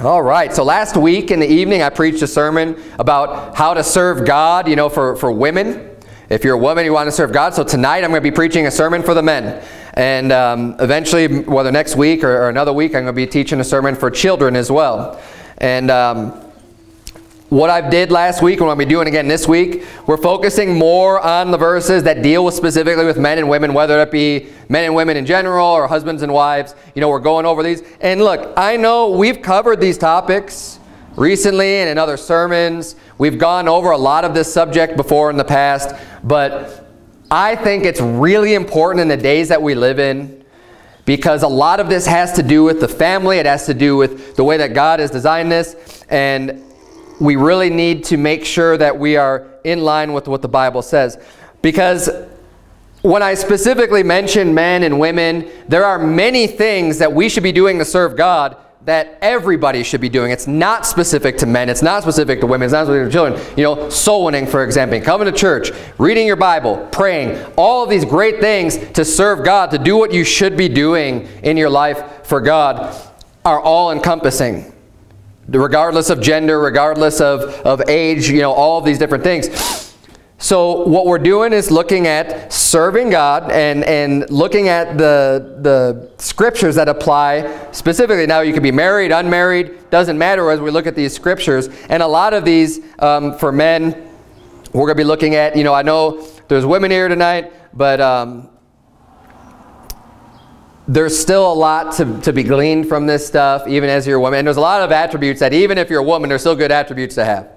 All right, so last week in the evening I preached a sermon about how to serve God, you know, for, for women. If you're a woman, you want to serve God. So tonight I'm going to be preaching a sermon for the men. And um, eventually, whether next week or, or, another week, I'm going to be teaching a sermon for children as well. And um, what I did last week and what I'll be doing again this week, we're focusing more on the verses that deal with specifically with men and women, whether it be men and women in general or husbands and wives. You know, we're going over these. And look, I know we've covered these topics recently and in other sermons. We've gone over a lot of this subject before in the past, but I think it's really important in the days that we live in because a lot of this has to do with the family. It has to do with the way that God has designed this. And we really need to make sure that we are in line with what the Bible says. Because when I specifically mention men and women, there are many things that we should be doing to serve God that everybody should be doing. It's not specific to men. It's not specific to women. It's not specific to children. You know, soul winning, for example, coming to church, reading your Bible, praying, all of these great things to serve God, to do what you should be doing in your life for God are all encompassing regardless of gender, regardless of, of age, you know, all of these different things. So what we're doing is looking at serving God and, and looking at the, the scriptures that apply specifically. Now you can be married, unmarried, doesn't matter as we look at these scriptures. And a lot of these um, for men, we're going to be looking at, you know, I know there's women here tonight, but um, there's still a lot to, to be gleaned from this stuff, even as you're a woman. And there's a lot of attributes that even if you're a woman, there's still good attributes to have.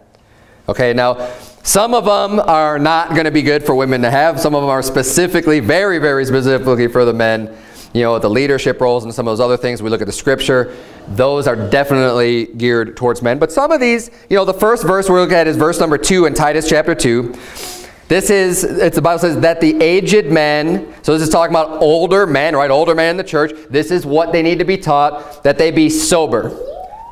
Okay, now, some of them are not going to be good for women to have. Some of them are specifically, very, very specifically for the men. You know, the leadership roles and some of those other things. We look at the scripture. Those are definitely geared towards men. But some of these, you know, the first verse we're looking at is verse number 2 in Titus chapter 2. This is, it's the Bible says that the aged men, so this is talking about older men, right? Older men in the church. This is what they need to be taught, that they be sober.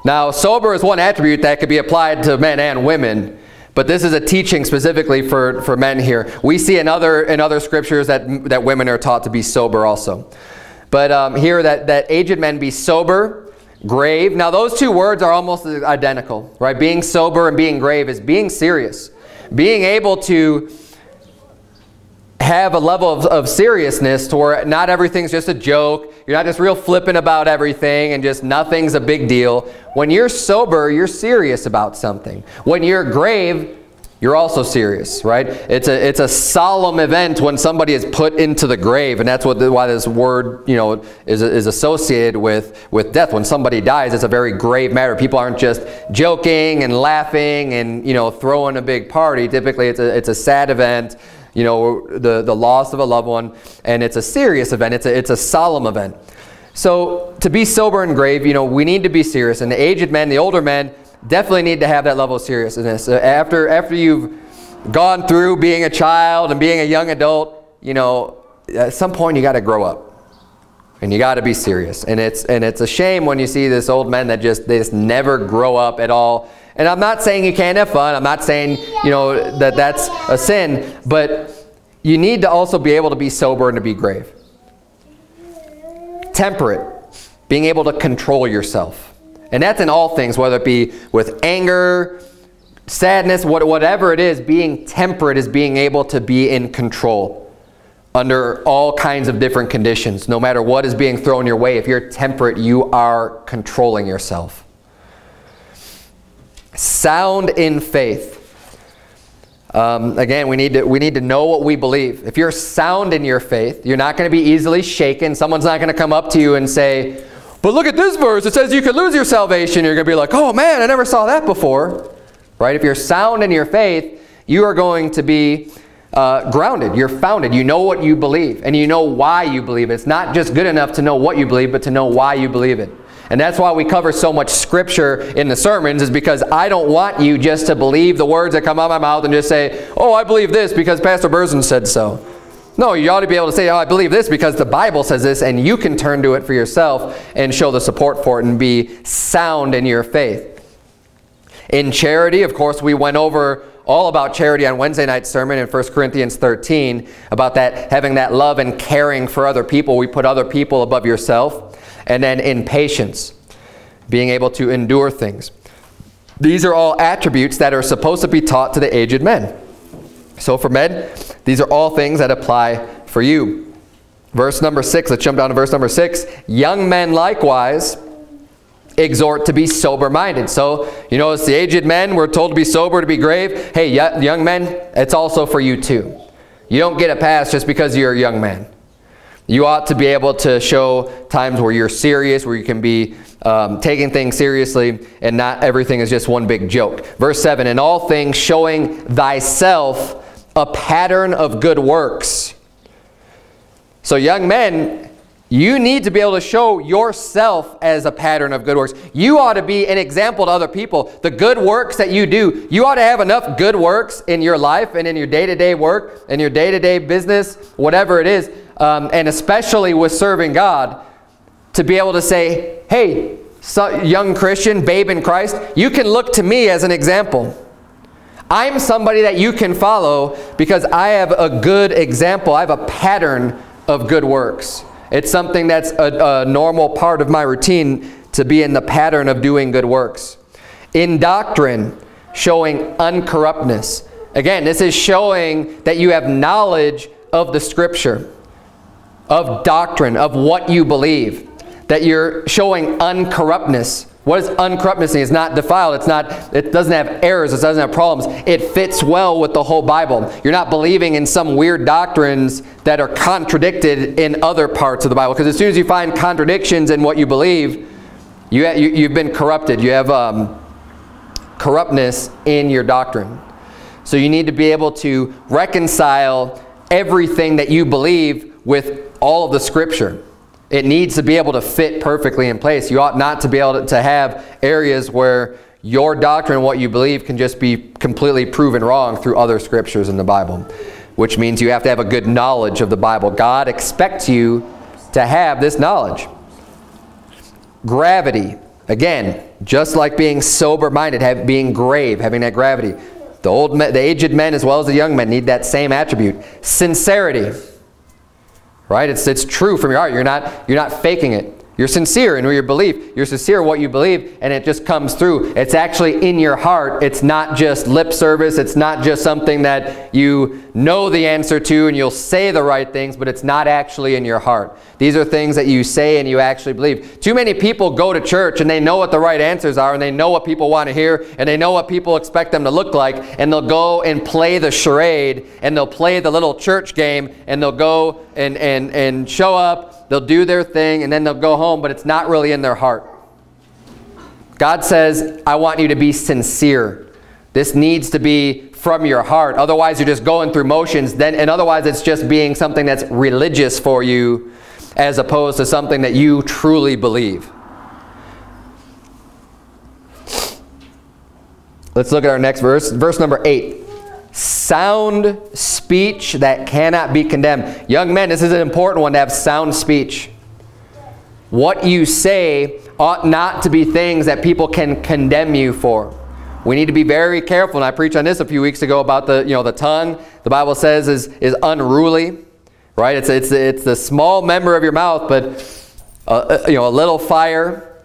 Now, sober is one attribute that could be applied to men and women. But this is a teaching specifically for, for men here. We see in other, in other scriptures that, that women are taught to be sober also. But um, here that, that aged men be sober, grave. Now those two words are almost identical, right? Being sober and being grave is being serious. Being able to have a level of, of, seriousness to where not everything's just a joke. You're not just real flippant about everything and just nothing's a big deal. When you're sober, you're serious about something. When you're grave, you're also serious, right? It's a, it's a solemn event when somebody is put into the grave, and that's what the, why this word, you know, is, is associated with, with death. When somebody dies, it's a very grave matter. People aren't just joking and laughing and, you know, throwing a big party. Typically, it's a, it's a sad event you know, the, the loss of a loved one, and it's a serious event. It's a, it's a solemn event. So to be sober and grave, you know, we need to be serious. And the aged men, the older men, definitely need to have that level of seriousness. Uh, after, after you've gone through being a child and being a young adult, you know, at some point you got to grow up. And you got to be serious. And it's, and it's a shame when you see this old men that just, they just never grow up at all and I'm not saying you can't have fun. I'm not saying, you know, that that's a sin. But you need to also be able to be sober and to be grave. Temperate. Being able to control yourself. And that's in all things, whether it be with anger, sadness, whatever it is, being temperate is being able to be in control under all kinds of different conditions. No matter what is being thrown your way, if you're temperate, you are controlling yourself sound in faith. Um, again, we need, to, we need to know what we believe. If you're sound in your faith, you're not going to be easily shaken. Someone's not going to come up to you and say, but look at this verse. It says you could lose your salvation. You're going to be like, oh man, I never saw that before. Right? If you're sound in your faith, you are going to be uh, grounded. You're founded. You know what you believe. And you know why you believe it. It's not just good enough to know what you believe, but to know why you believe it. And that's why we cover so much scripture in the sermons is because I don't want you just to believe the words that come out of my mouth and just say, oh, I believe this because Pastor Berzins said so. No, you ought to be able to say, oh, I believe this because the Bible says this, and you can turn to it for yourself and show the support for it and be sound in your faith. In charity, of course, we went over all about charity on Wednesday night's sermon in 1 Corinthians 13, about that having that love and caring for other people. We put other people above yourself. And then in patience. being able to endure things. These are all attributes that are supposed to be taught to the aged men. So for men, these are all things that apply for you. Verse number 6, let's jump down to verse number 6. Young men likewise exhort to be sober-minded. So, you know, as the aged men, we're told to be sober, to be grave. Hey, young men, it's also for you too. You don't get a pass just because you're a young man. You ought to be able to show times where you're serious, where you can be um, taking things seriously, and not everything is just one big joke. Verse 7, In all things showing thyself a pattern of good works. So young men, you need to be able to show yourself as a pattern of good works. You ought to be an example to other people. The good works that you do, you ought to have enough good works in your life and in your day-to-day -day work, in your day-to-day -day business, whatever it is, um, and especially with serving God, to be able to say, hey, so, young Christian, babe in Christ, you can look to me as an example. I'm somebody that you can follow because I have a good example. I have a pattern of good works. It's something that's a, a normal part of my routine to be in the pattern of doing good works. In doctrine, showing uncorruptness. Again, this is showing that you have knowledge of the Scripture, of doctrine, of what you believe. That you're showing uncorruptness. What is uncorruptness? It's not defiled. It's not. It doesn't have errors. It doesn't have problems. It fits well with the whole Bible. You're not believing in some weird doctrines that are contradicted in other parts of the Bible. Because as soon as you find contradictions in what you believe, you, you have been corrupted. You have um, corruptness in your doctrine. So you need to be able to reconcile everything that you believe with all of the Scripture. It needs to be able to fit perfectly in place. You ought not to be able to, have areas where your doctrine what you believe can just be completely proven wrong through other scriptures in the Bible, which means you have to have a good knowledge of the Bible. God expects you to have this knowledge. Gravity. Again, just like being sober-minded, being grave, having that gravity. The old, the aged men as well as the young men need that same attribute. Sincerity right? It's, it's true from your heart. You're not, you're not faking it. You're sincere in your belief. You're sincere in what you believe, and it just comes through. It's actually in your heart. It's not just lip service. It's not just something that you know the answer to and you'll say the right things, but it's not actually in your heart. These are things that you say and you actually believe. Too many people go to church and they know what the right answers are and they know what people want to hear and they know what people expect them to look like and they'll go and play the charade and they'll play the little church game and they'll go and, and, and show up, they'll do their thing and then they'll go home, but it's not really in their heart. God says, I want you to be sincere. This needs to be from your heart. Otherwise, you're just going through motions. Then, and otherwise, it's just being something that's religious for you as opposed to something that you truly believe. Let's look at our next verse. Verse number 8. Sound speech that cannot be condemned. Young men, this is an important one to have sound speech. What you say ought not to be things that people can condemn you for. We need to be very careful, and I preached on this a few weeks ago about the, you know, the tongue. The Bible says is, is unruly right? It's, it's, it's the small member of your mouth, but uh, uh, you know, a little fire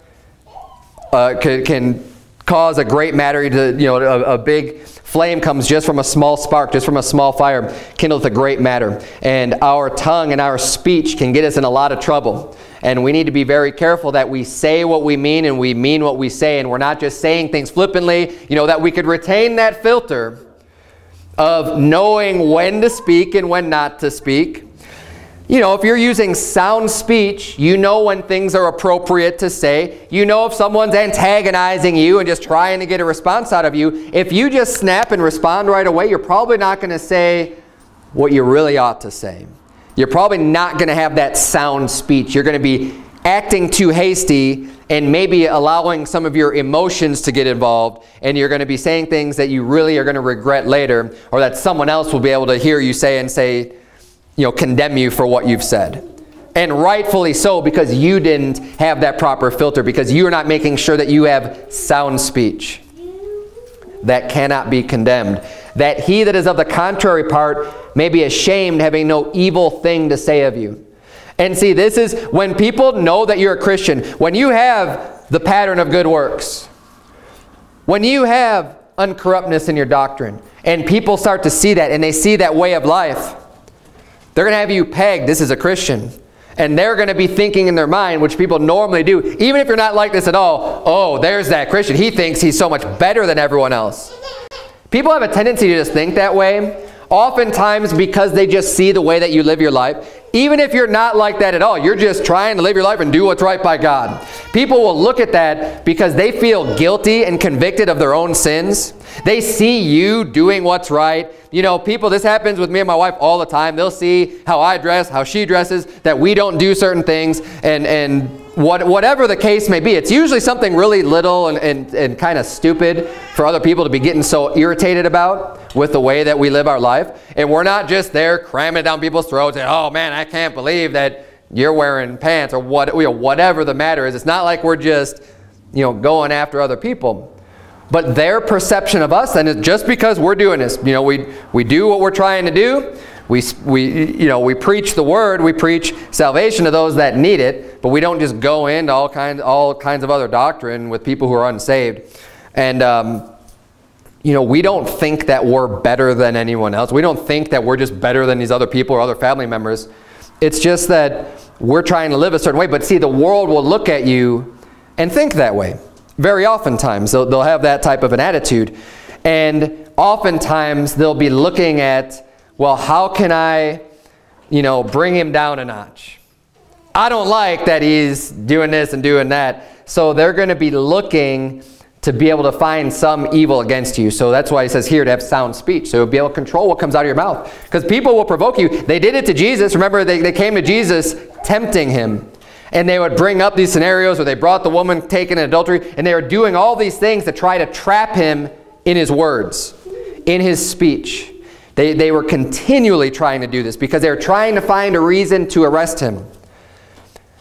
uh, can, can cause a great matter. To, you know, a, a, big flame comes just from a small spark, just from a small fire, kindles a great matter. And our tongue and our speech can get us in a lot of trouble. And we need to be very careful that we say what we mean and we mean what we say. And we're not just saying things flippantly, you know, that we could retain that filter of knowing when to speak and when not to speak you know, if you're using sound speech, you know when things are appropriate to say. You know if someone's antagonizing you and just trying to get a response out of you. If you just snap and respond right away, you're probably not going to say what you really ought to say. You're probably not going to have that sound speech. You're going to be acting too hasty and maybe allowing some of your emotions to get involved and you're going to be saying things that you really are going to regret later or that someone else will be able to hear you say and say, you know, condemn you for what you've said. And rightfully so because you didn't have that proper filter, because you are not making sure that you have sound speech that cannot be condemned. That he that is of the contrary part may be ashamed, having no evil thing to say of you. And see, this is when people know that you're a Christian, when you have the pattern of good works. When you have uncorruptness in your doctrine, and people start to see that, and they see that way of life, they're going to have you pegged, this is a Christian. And they're going to be thinking in their mind, which people normally do, even if you're not like this at all, oh, there's that Christian. He thinks he's so much better than everyone else. People have a tendency to just think that way, oftentimes because they just see the way that you live your life. Even if you're not like that at all, you're just trying to live your life and do what's right by God. People will look at that because they feel guilty and convicted of their own sins. They see you doing what's right. You know, people, this happens with me and my wife all the time. They'll see how I dress, how she dresses, that we don't do certain things, and, and what, whatever the case may be. It's usually something really little and, and, and kind of stupid for other people to be getting so irritated about with the way that we live our life. And we're not just there cramming it down people's throats and, oh man, I can't believe that you're wearing pants or what, you know, whatever the matter is. It's not like we're just, you know, going after other people. But their perception of us, and just because we're doing this, you know, we, we do what we're trying to do. We, we, you know, we preach the word. We preach salvation to those that need it. But we don't just go into all kinds, all kinds of other doctrine with people who are unsaved. And, um, you know, we don't think that we're better than anyone else. We don't think that we're just better than these other people or other family members. It's just that we're trying to live a certain way. But see, the world will look at you and think that way. Very oftentimes, they'll, they'll have that type of an attitude. And oftentimes, they'll be looking at, well, how can I, you know, bring him down a notch? I don't like that he's doing this and doing that. So they're going to be looking to be able to find some evil against you. So that's why he says here to have sound speech. So be able to control what comes out of your mouth. Because people will provoke you. They did it to Jesus. Remember, they, they came to Jesus tempting him. And they would bring up these scenarios where they brought the woman taken in adultery, and they were doing all these things to try to trap him in his words, in his speech. They, they were continually trying to do this because they were trying to find a reason to arrest him.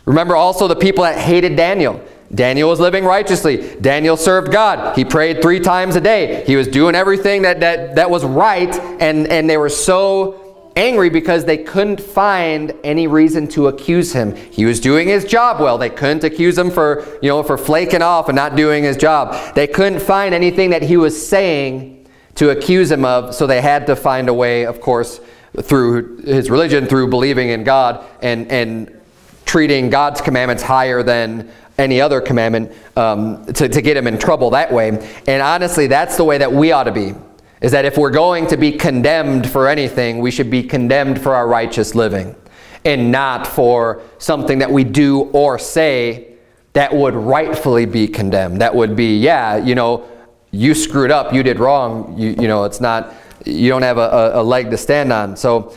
Remember also the people that hated Daniel. Daniel was living righteously. Daniel served God. He prayed three times a day. He was doing everything that, that, that was right, and, and they were so angry because they couldn't find any reason to accuse him. He was doing his job well. They couldn't accuse him for, you know, for flaking off and not doing his job. They couldn't find anything that he was saying to accuse him of, so they had to find a way, of course, through his religion, through believing in God and, and treating God's commandments higher than any other commandment um, to, to get him in trouble that way. And honestly, that's the way that we ought to be is that if we're going to be condemned for anything, we should be condemned for our righteous living and not for something that we do or say that would rightfully be condemned. That would be, yeah, you know, you screwed up, you did wrong, you, you know, it's not, you don't have a, a leg to stand on. So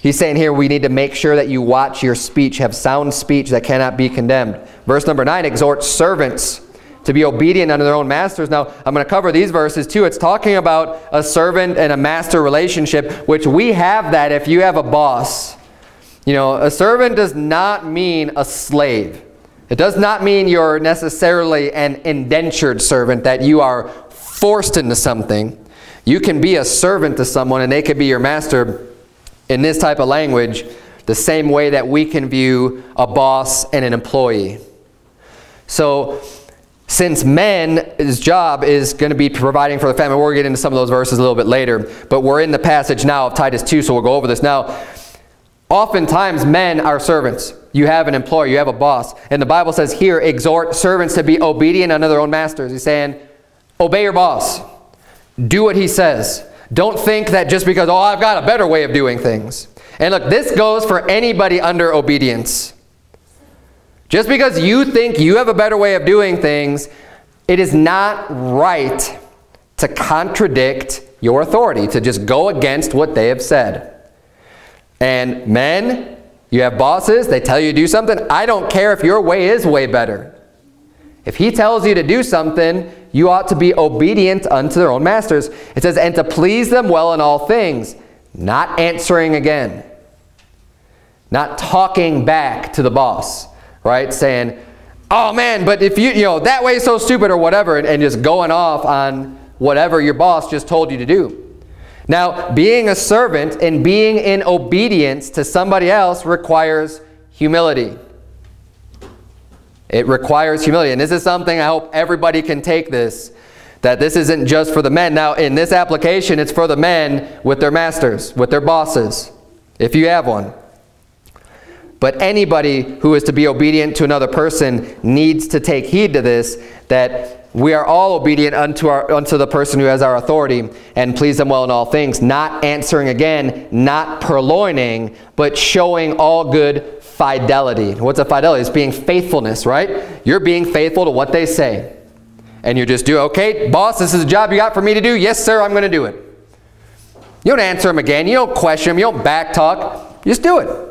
he's saying here we need to make sure that you watch your speech, have sound speech that cannot be condemned. Verse number 9 exhorts servants to be obedient unto their own masters. Now, I'm going to cover these verses too. It's talking about a servant and a master relationship, which we have that if you have a boss. You know, a servant does not mean a slave. It does not mean you're necessarily an indentured servant, that you are forced into something. You can be a servant to someone and they could be your master in this type of language the same way that we can view a boss and an employee. So since men's job is going to be providing for the family, we'll get into some of those verses a little bit later, but we're in the passage now of Titus 2, so we'll go over this now. Oftentimes, men are servants. You have an employer, you have a boss. And the Bible says here, exhort servants to be obedient unto their own masters. He's saying, obey your boss. Do what he says. Don't think that just because, oh, I've got a better way of doing things. And look, this goes for anybody under obedience. Just because you think you have a better way of doing things, it is not right to contradict your authority, to just go against what they have said. And men, you have bosses, they tell you to do something. I don't care if your way is way better. If he tells you to do something, you ought to be obedient unto their own masters. It says, and to please them well in all things, not answering again, not talking back to the boss right? Saying, oh man, but if you, you know, that way is so stupid or whatever, and, and just going off on whatever your boss just told you to do. Now, being a servant and being in obedience to somebody else requires humility. It requires humility. And this is something I hope everybody can take this, that this isn't just for the men. Now, in this application, it's for the men with their masters, with their bosses, if you have one. But anybody who is to be obedient to another person needs to take heed to this, that we are all obedient unto, our, unto the person who has our authority and please them well in all things, not answering again, not purloining, but showing all good fidelity. What's a fidelity? It's being faithfulness, right? You're being faithful to what they say. And you just do, okay, boss, this is a job you got for me to do. Yes, sir, I'm going to do it. You don't answer them again. You don't question them. You don't backtalk. You just do it.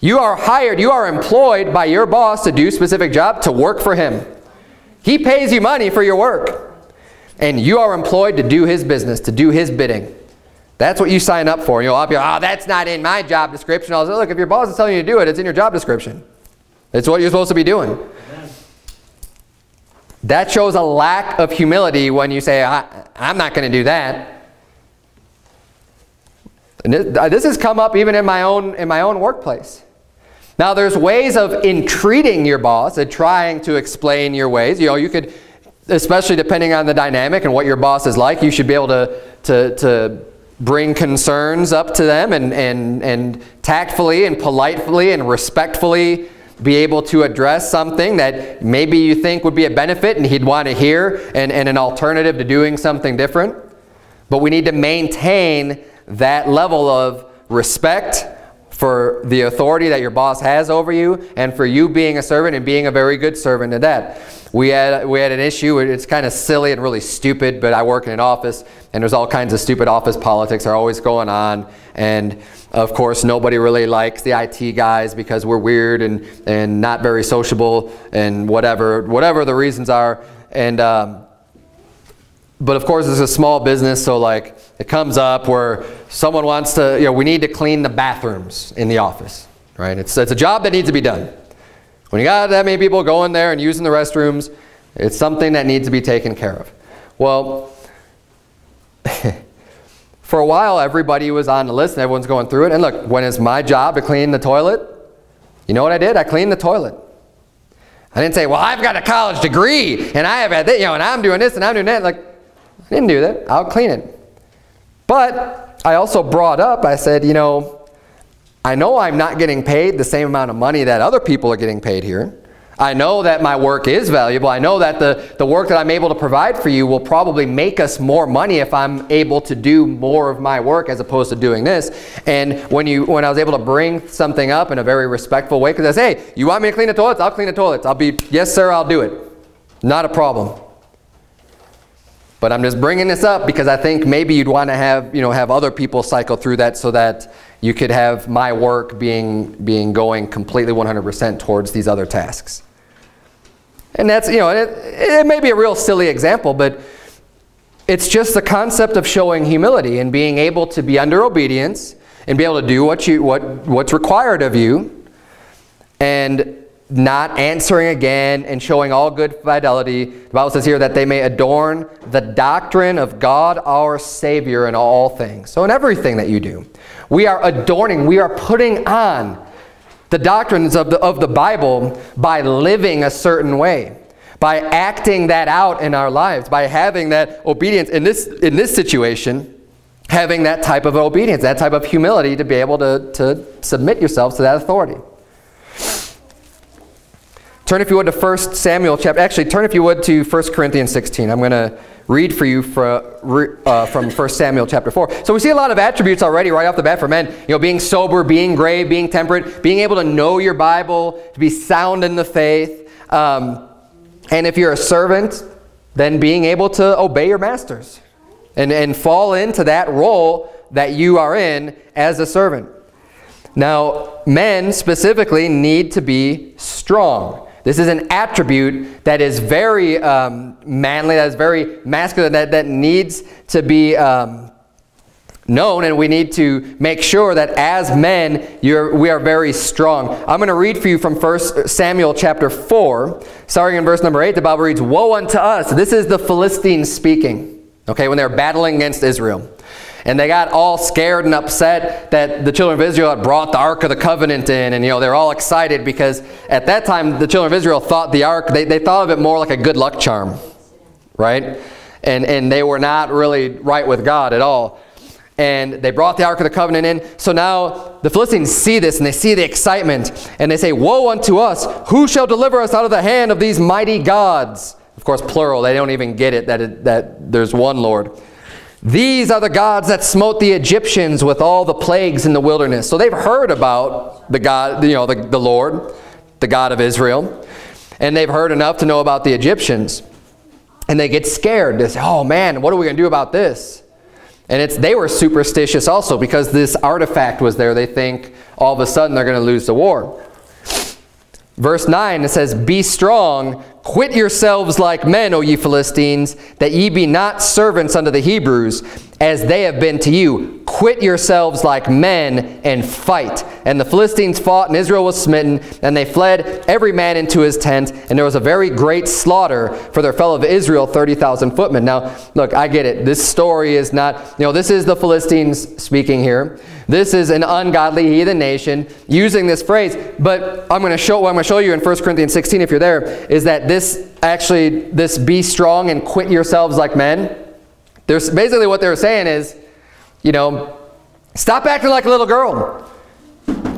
You are hired, you are employed by your boss to do specific job, to work for him. He pays you money for your work. And you are employed to do his business, to do his bidding. That's what you sign up for. You'll be like, oh, that's not in my job description. I'll say, look, if your boss is telling you to do it, it's in your job description. It's what you're supposed to be doing. That shows a lack of humility when you say, I, am not going to do that. And this has come up even in my own, in my own workplace. Now there's ways of entreating your boss and trying to explain your ways. You know, you could, especially depending on the dynamic and what your boss is like, you should be able to, to, to bring concerns up to them and, and, and tactfully and politely and respectfully be able to address something that maybe you think would be a benefit and he'd want to hear and, and an alternative to doing something different. But we need to maintain that level of respect for the authority that your boss has over you and for you being a servant and being a very good servant to that. We had, we had an issue, it's kind of silly and really stupid, but I work in an office and there's all kinds of stupid office politics are always going on. And of course, nobody really likes the IT guys because we're weird and, and not very sociable and whatever, whatever the reasons are. And um, but of course, it's a small business, so like it comes up where someone wants to, you know, we need to clean the bathrooms in the office, right? It's, it's a job that needs to be done. When you got that many people going there and using the restrooms, it's something that needs to be taken care of. Well, for a while, everybody was on the list and everyone's going through it. And look, when it's my job to clean the toilet, you know what I did? I cleaned the toilet. I didn't say, well, I've got a college degree and I have had this, you know, and I'm doing this and I'm doing that. Like, didn't do that. I'll clean it. But I also brought up, I said, you know, I know I'm not getting paid the same amount of money that other people are getting paid here. I know that my work is valuable. I know that the, the work that I'm able to provide for you will probably make us more money if I'm able to do more of my work as opposed to doing this. And when, you, when I was able to bring something up in a very respectful way, because I say, hey, you want me to clean the toilets? I'll clean the toilets. I'll be, yes, sir, I'll do it. Not a problem. But I'm just bringing this up because I think maybe you'd want to have, you know, have other people cycle through that so that you could have my work being, being going completely 100% towards these other tasks. And that's, you know, it, it may be a real silly example, but it's just the concept of showing humility and being able to be under obedience and be able to do what you, what, what's required of you and not answering again and showing all good fidelity. The Bible says here that they may adorn the doctrine of God our Savior in all things. So in everything that you do, we are adorning, we are putting on the doctrines of the, of the Bible by living a certain way, by acting that out in our lives, by having that obedience. In this, in this situation, having that type of obedience, that type of humility to be able to, to submit yourselves to that authority. Turn, if you would, to 1 Samuel chapter. Actually, turn, if you would, to 1 Corinthians 16. I'm going to read for you for, uh, from 1 Samuel chapter 4. So we see a lot of attributes already right off the bat for men. You know, being sober, being grave, being temperate, being able to know your Bible, to be sound in the faith. Um, and if you're a servant, then being able to obey your masters and, and fall into that role that you are in as a servant. Now, men specifically need to be strong. This is an attribute that is very um, manly, that is very masculine, that, that needs to be um, known, and we need to make sure that as men, we are very strong. I'm going to read for you from 1 Samuel chapter 4, starting in verse number 8. The Bible reads, Woe unto us! This is the Philistines speaking, okay, when they're battling against Israel. And they got all scared and upset that the children of Israel had brought the Ark of the Covenant in. And, you know, they're all excited because at that time, the children of Israel thought the Ark, they, they thought of it more like a good luck charm, right? And, and they were not really right with God at all. And they brought the Ark of the Covenant in. So now the Philistines see this and they see the excitement. And they say, Woe unto us! Who shall deliver us out of the hand of these mighty gods? Of course, plural. They don't even get it that, it, that there's one Lord. These are the gods that smote the Egyptians with all the plagues in the wilderness. So they've heard about the God, you know, the, the Lord, the God of Israel. And they've heard enough to know about the Egyptians. And they get scared. They say, oh man, what are we going to do about this? And it's they were superstitious also because this artifact was there. They think all of a sudden they're going to lose the war. Verse 9, it says, Be strong, quit yourselves like men, O ye Philistines, that ye be not servants unto the Hebrews, as they have been to you. Quit yourselves like men and fight. And the Philistines fought, and Israel was smitten, and they fled every man into his tent, and there was a very great slaughter for their fellow of Israel, 30,000 footmen. Now, look, I get it. This story is not, you know, this is the Philistines speaking here. This is an ungodly heathen nation using this phrase. But I'm going to show what I'm going to show you in 1 Corinthians 16 if you're there is that this actually this be strong and quit yourselves like men. There's basically what they're saying is, you know, stop acting like a little girl.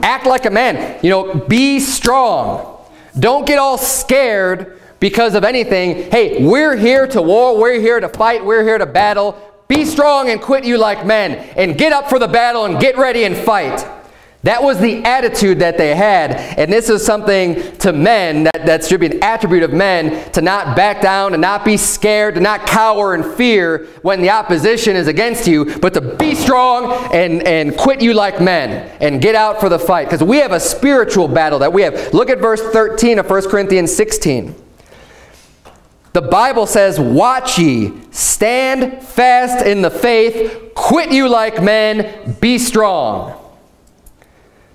Act like a man. You know, be strong. Don't get all scared because of anything. Hey, we're here to war. We're here to fight. We're here to battle. Be strong and quit you like men, and get up for the battle and get ready and fight. That was the attitude that they had. And this is something to men that, that should be an attribute of men to not back down, to not be scared, to not cower in fear when the opposition is against you, but to be strong and, and quit you like men and get out for the fight. Because we have a spiritual battle that we have. Look at verse 13 of 1 Corinthians 16. The Bible says, Watch ye, stand fast in the faith, quit you like men, be strong.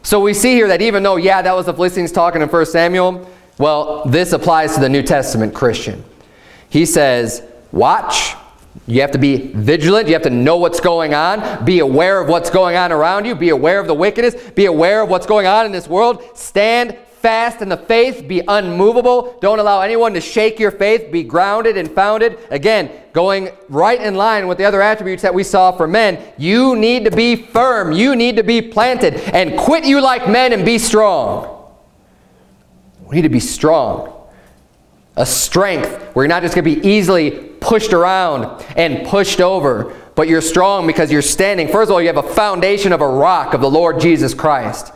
So we see here that even though, yeah, that was the Philistines talking in 1 Samuel, well, this applies to the New Testament Christian. He says, watch. You have to be vigilant. You have to know what's going on. Be aware of what's going on around you. Be aware of the wickedness. Be aware of what's going on in this world. Stand fast in the faith, be unmovable. Don't allow anyone to shake your faith. Be grounded and founded. Again, going right in line with the other attributes that we saw for men. You need to be firm. You need to be planted. And quit you like men and be strong. We need to be strong. A strength where you're not just going to be easily pushed around and pushed over, but you're strong because you're standing. First of all, you have a foundation of a rock of the Lord Jesus Christ.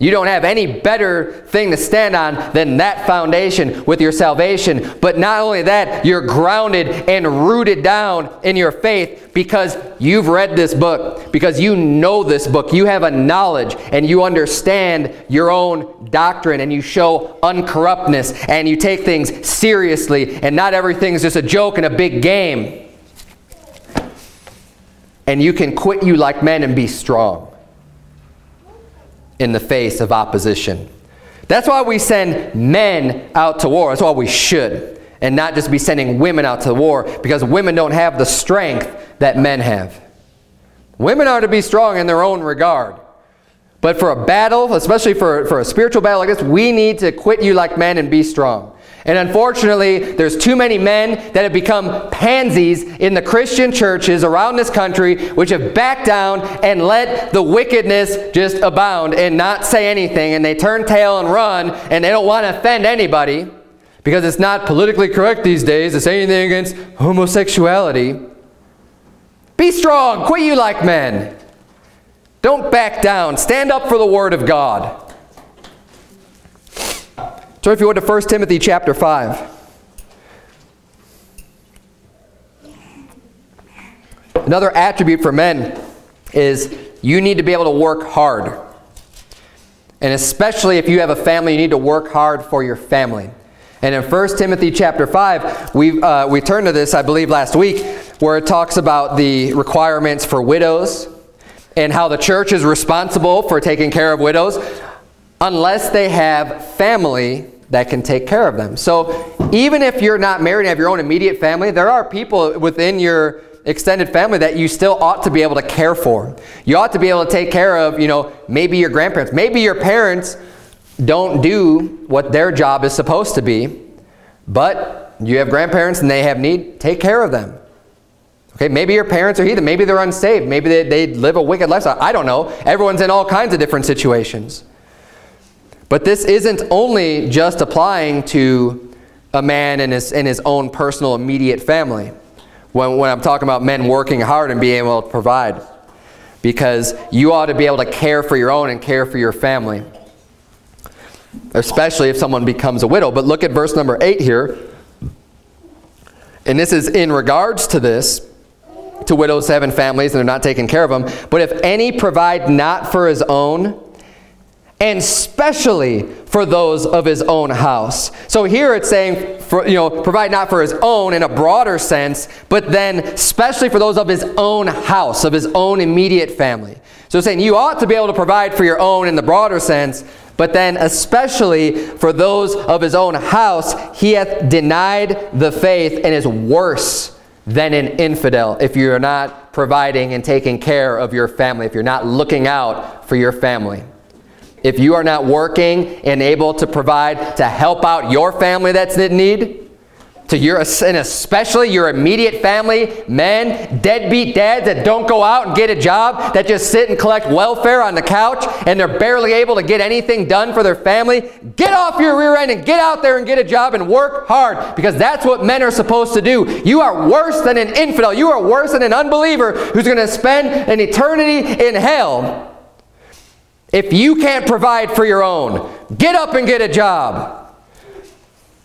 You don't have any better thing to stand on than that foundation with your salvation. But not only that, you're grounded and rooted down in your faith because you've read this book, because you know this book. You have a knowledge and you understand your own doctrine and you show uncorruptness and you take things seriously and not everything's just a joke and a big game. And you can quit you like men and be strong in the face of opposition. That's why we send men out to war. That's why we should. And not just be sending women out to war because women don't have the strength that men have. Women are to be strong in their own regard. But for a battle, especially for, for a spiritual battle like this, we need to quit you like men and be strong. And unfortunately, there's too many men that have become pansies in the Christian churches around this country which have backed down and let the wickedness just abound and not say anything. And they turn tail and run and they don't want to offend anybody because it's not politically correct these days to say anything against homosexuality. Be strong. Quit you like men. Don't back down. Stand up for the Word of God. Turn if you would to 1 Timothy chapter 5. Another attribute for men is you need to be able to work hard. And especially if you have a family, you need to work hard for your family. And in 1 Timothy chapter 5, we, uh, we turned to this, I believe, last week, where it talks about the requirements for widows and how the church is responsible for taking care of widows unless they have family that can take care of them. So even if you're not married and have your own immediate family, there are people within your extended family that you still ought to be able to care for. You ought to be able to take care of, you know, maybe your grandparents. Maybe your parents don't do what their job is supposed to be, but you have grandparents and they have need, take care of them. Okay, maybe your parents are heathen. Maybe they're unsaved. Maybe they, they live a wicked lifestyle. I don't know. Everyone's in all kinds of different situations. But this isn't only just applying to a man in his, in his own personal immediate family when, when I'm talking about men working hard and being able to provide. Because you ought to be able to care for your own and care for your family. Especially if someone becomes a widow. But look at verse number 8 here. And this is in regards to this, to widows having families and they're not taking care of them. But if any provide not for his own, and especially for those of his own house. So here it's saying, for, you know, provide not for his own in a broader sense, but then especially for those of his own house, of his own immediate family. So saying you ought to be able to provide for your own in the broader sense, but then especially for those of his own house, he hath denied the faith and is worse than an infidel if you're not providing and taking care of your family, if you're not looking out for your family. If you are not working and able to provide to help out your family that's in need, to your, and especially your immediate family, men, deadbeat dads that don't go out and get a job, that just sit and collect welfare on the couch, and they're barely able to get anything done for their family, get off your rear end and get out there and get a job and work hard, because that's what men are supposed to do. You are worse than an infidel. You are worse than an unbeliever who's going to spend an eternity in hell if you can't provide for your own, get up and get a job.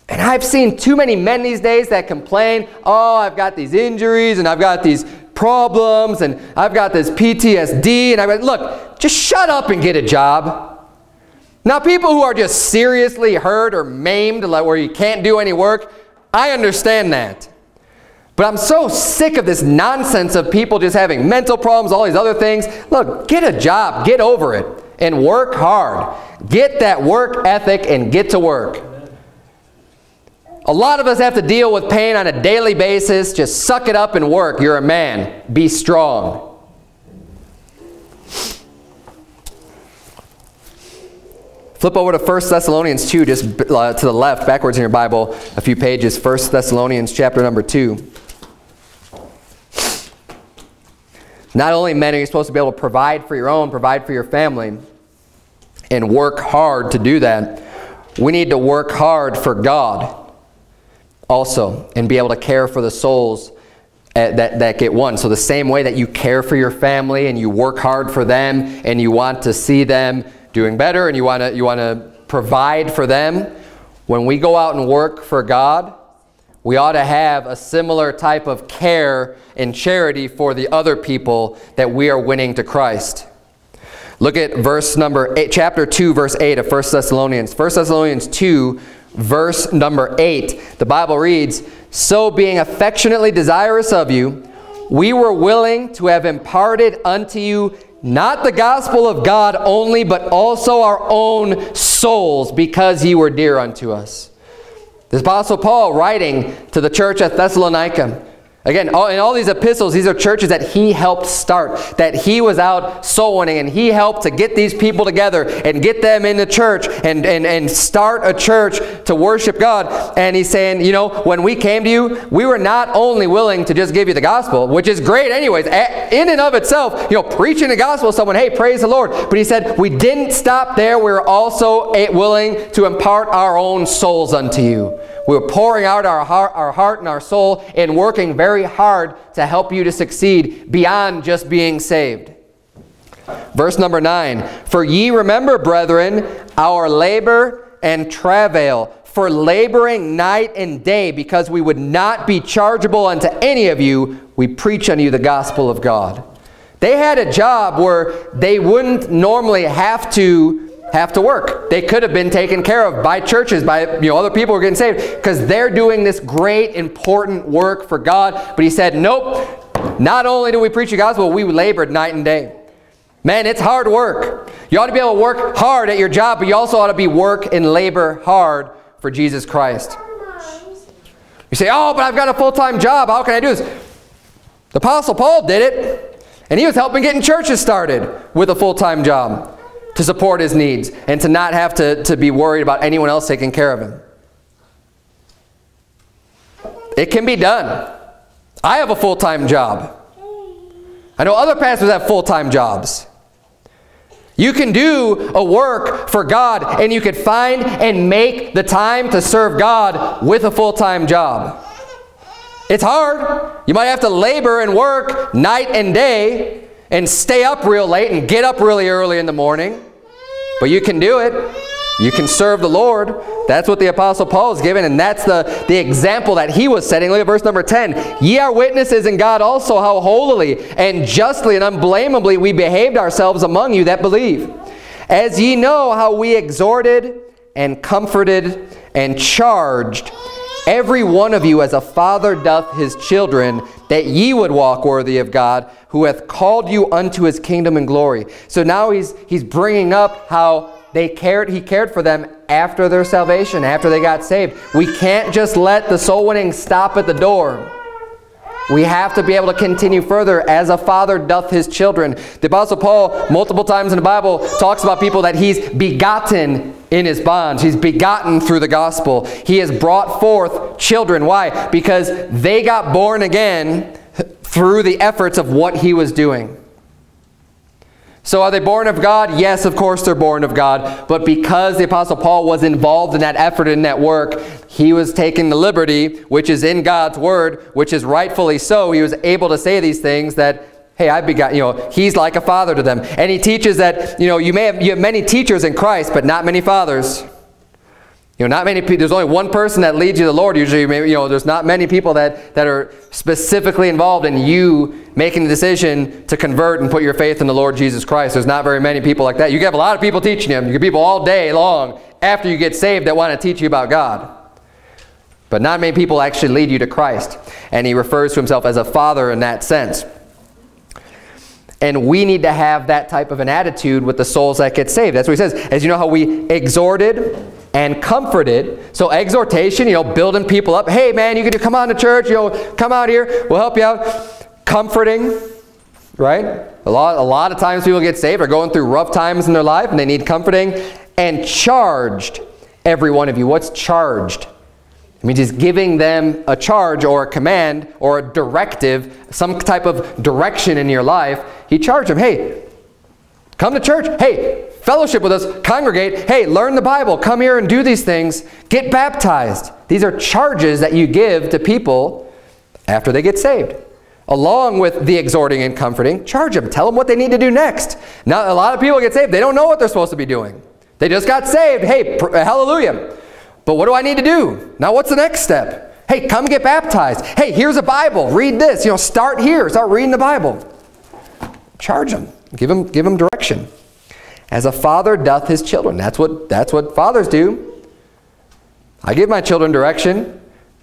And I've seen too many men these days that complain, oh, I've got these injuries and I've got these problems and I've got this PTSD. And I went, look, just shut up and get a job. Now, people who are just seriously hurt or maimed, like where you can't do any work, I understand that. But I'm so sick of this nonsense of people just having mental problems, all these other things. Look, get a job. Get over it and work hard. Get that work ethic and get to work. A lot of us have to deal with pain on a daily basis. Just suck it up and work. You're a man. Be strong. Flip over to 1 Thessalonians 2, just uh, to the left, backwards in your Bible, a few pages. 1 Thessalonians chapter number 2. Not only men are you supposed to be able to provide for your own, provide for your family, and work hard to do that. We need to work hard for God also and be able to care for the souls eh, that, that get won. So the same way that you care for your family and you work hard for them and you want to see them doing better and you want to, you want to provide for them, when we go out and work for God, we ought to have a similar type of care and charity for the other people that we are winning to Christ. Look at verse number 8, chapter 2, verse 8 of 1 Thessalonians. 1 Thessalonians 2, verse number 8. The Bible reads, So being affectionately desirous of you, we were willing to have imparted unto you not the gospel of God only, but also our own souls, because ye were dear unto us. The Apostle Paul writing to the church at Thessalonica, Again, all, in all these epistles, these are churches that he helped start, that he was out soul winning, and he helped to get these people together and get them in the church and, and, and start a church to worship God. And he's saying, you know, when we came to you, we were not only willing to just give you the gospel, which is great anyways, in and of itself, you know, preaching the gospel to someone, hey, praise the Lord. But he said, we didn't stop there. We were also willing to impart our own souls unto you. We were pouring out our heart, our heart and our soul and working very hard to help you to succeed beyond just being saved. Verse number 9, For ye remember, brethren, our labor and travail, for laboring night and day, because we would not be chargeable unto any of you, we preach unto you the gospel of God. They had a job where they wouldn't normally have to have to work. They could have been taken care of by churches, by you know other people who are getting saved because they're doing this great important work for God. But he said, nope. Not only do we preach the gospel, we labored night and day. Man, it's hard work. You ought to be able to work hard at your job, but you also ought to be work and labor hard for Jesus Christ. You say, oh, but I've got a full-time job. How can I do this? The Apostle Paul did it, and he was helping getting churches started with a full-time job to support his needs and to not have to, to be worried about anyone else taking care of him. It can be done. I have a full-time job. I know other pastors have full-time jobs. You can do a work for God and you can find and make the time to serve God with a full-time job. It's hard. You might have to labor and work night and day and stay up real late and get up really early in the morning. But you can do it. You can serve the Lord. That's what the Apostle Paul is given, and that's the, the example that he was setting. Look at verse number 10. Ye are witnesses in God also how holily and justly and unblameably we behaved ourselves among you that believe. As ye know how we exhorted and comforted and charged every one of you as a father doth his children, that ye would walk worthy of God, who hath called you unto his kingdom and glory. So now he's, he's bringing up how they cared, he cared for them after their salvation, after they got saved. We can't just let the soul winning stop at the door. We have to be able to continue further as a father doth his children. The Apostle Paul, multiple times in the Bible, talks about people that he's begotten in his bonds. He's begotten through the gospel. He has brought forth children. Why? Because they got born again through the efforts of what he was doing. So are they born of God? Yes, of course they're born of God. But because the Apostle Paul was involved in that effort, in that work, he was taking the liberty, which is in God's word, which is rightfully so. He was able to say these things that, hey, I've begot, you know, he's like a father to them. And he teaches that, you know, you may have, you have many teachers in Christ, but not many fathers. You know, not many people, there's only one person that leads you to the Lord. Usually, you know, there's not many people that, that are specifically involved in you making the decision to convert and put your faith in the Lord Jesus Christ. There's not very many people like that. You have a lot of people teaching you. You get people all day long after you get saved that want to teach you about God. But not many people actually lead you to Christ. And he refers to himself as a father in that sense. And we need to have that type of an attitude with the souls that get saved. That's what he says. As you know how we exhorted and comforted. So exhortation, you know, building people up. Hey, man, you can come on to church. You know, come out here. We'll help you out. Comforting, right? A lot, a lot of times people get saved are going through rough times in their life and they need comforting. And charged every one of you. What's charged? Means he's giving them a charge or a command or a directive, some type of direction in your life. He charged them, hey, come to church. Hey, fellowship with us, congregate. Hey, learn the Bible. Come here and do these things. Get baptized. These are charges that you give to people after they get saved. Along with the exhorting and comforting, charge them. Tell them what they need to do next. Now, a lot of people get saved. They don't know what they're supposed to be doing. They just got saved. Hey, hallelujah. But what do I need to do? Now, what's the next step? Hey, come get baptized. Hey, here's a Bible. Read this. You know, start here. Start reading the Bible. Charge them. Give them, give them direction. As a father doth his children. That's what, that's what fathers do. I give my children direction.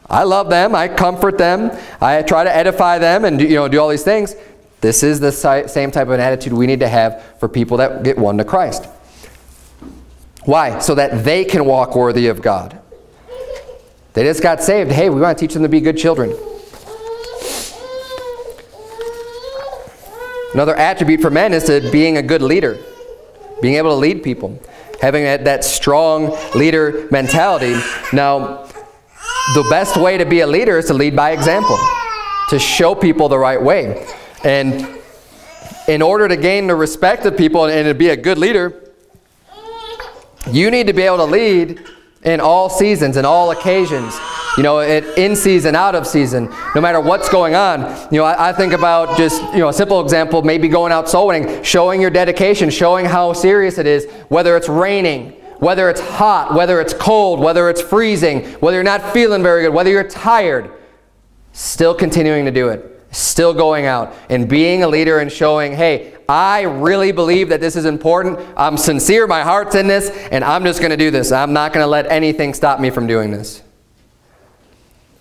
I love them. I comfort them. I try to edify them and you know, do all these things. This is the same type of an attitude we need to have for people that get won to Christ. Why? So that they can walk worthy of God. They just got saved. Hey, we want to teach them to be good children. Another attribute for men is to being a good leader being able to lead people, having that, that strong leader mentality. Now, the best way to be a leader is to lead by example, to show people the right way. And in order to gain the respect of people and to be a good leader, you need to be able to lead in all seasons and all occasions. You know, it, in season, out of season, no matter what's going on. You know, I, I, think about just, you know, a simple example, maybe going out soul winning, showing your dedication, showing how serious it is, whether it's raining, whether it's hot, whether it's cold, whether it's freezing, whether you're not feeling very good, whether you're tired, still continuing to do it. Still going out and being a leader and showing, hey, I really believe that this is important. I'm sincere, my heart's in this, and I'm just going to do this. I'm not going to let anything stop me from doing this.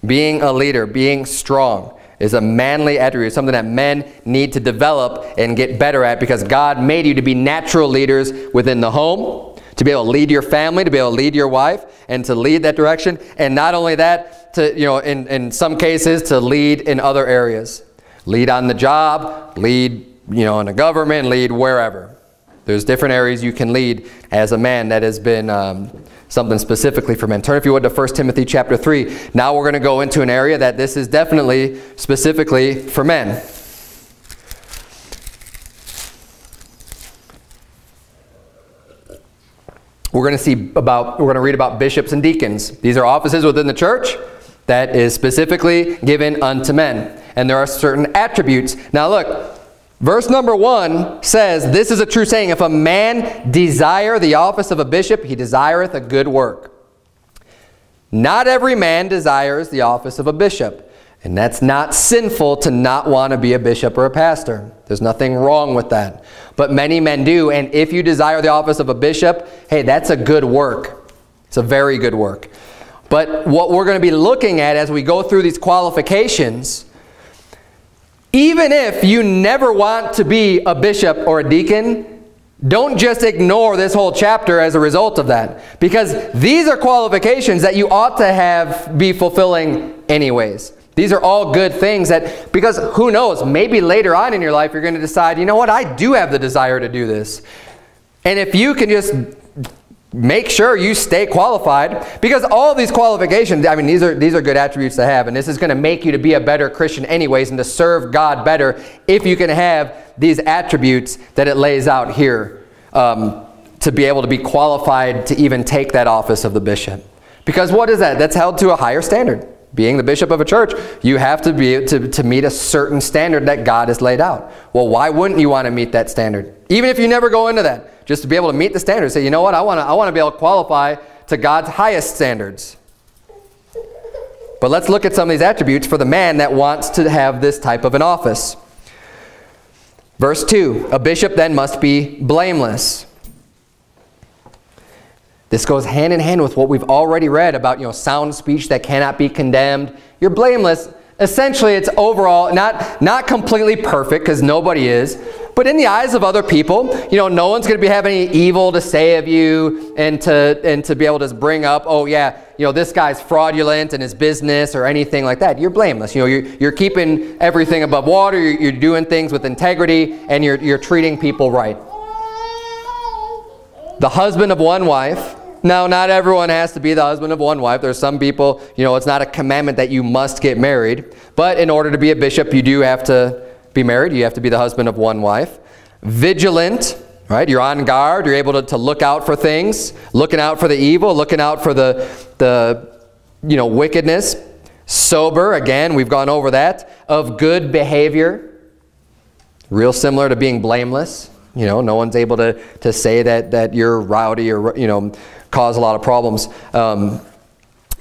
Being a leader, being strong is a manly attribute, something that men need to develop and get better at because God made you to be natural leaders within the home, to be able to lead your family, to be able to lead your wife, and to lead that direction. And not only that, to, you know, in, in some cases, to lead in other areas. Lead on the job, lead you know, in the government, lead wherever. There's different areas you can lead as a man that has been um, something specifically for men. Turn, if you would, to 1 Timothy chapter 3. Now we're going to go into an area that this is definitely specifically for men. We're going to see about, we're going to read about bishops and deacons. These are offices within the church that is specifically given unto men. And there are certain attributes. Now look, verse number one says, This is a true saying, if a man desire the office of a bishop, he desireth a good work. Not every man desires the office of a bishop. And that's not sinful to not want to be a bishop or a pastor. There's nothing wrong with that. But many men do, and if you desire the office of a bishop, hey, that's a good work. It's a very good work. But what we're going to be looking at as we go through these qualifications, even if you never want to be a bishop or a deacon, don't just ignore this whole chapter as a result of that. Because these are qualifications that you ought to have be fulfilling anyways. These are all good things that, because who knows, maybe later on in your life you're going to decide, you know what, I do have the desire to do this. And if you can just make sure you stay qualified, because all these qualifications, I mean, these are, these are good attributes to have, and this is going to make you to be a better Christian anyways and to serve God better if you can have these attributes that it lays out here um, to be able to be qualified to even take that office of the bishop. Because what is that? That's held to a higher standard being the bishop of a church, you have to be to, to meet a certain standard that God has laid out. Well, why wouldn't you want to meet that standard? Even if you never go into that, just to be able to meet the standard. Say, you know what, I want to, I want to be able to qualify to God's highest standards. But let's look at some of these attributes for the man that wants to have this type of an office. Verse 2, a bishop then must be blameless. This goes hand in hand with what we've already read about, you know, sound speech that cannot be condemned. You're blameless. Essentially, it's overall not, not completely perfect because nobody is. But in the eyes of other people, you know, no one's going to be having any evil to say of you and to, and to be able to bring up, oh, yeah, you know, this guy's fraudulent in his business or anything like that. You're blameless. You know, you're, you're keeping everything above water. You're, you're doing things with integrity and you're, you're treating people right. The husband of one wife now, not everyone has to be the husband of one wife. There's some people, you know, it's not a commandment that you must get married. But in order to be a bishop, you do have to be married. You have to be the husband of one wife. Vigilant, right? You're on guard. You're able to, to look out for things, looking out for the evil, looking out for the, the, you know, wickedness. Sober, again, we've gone over that. Of good behavior. Real similar to being blameless. You know, no one's able to, to say that, that you're rowdy or, you know, cause a lot of problems. Um,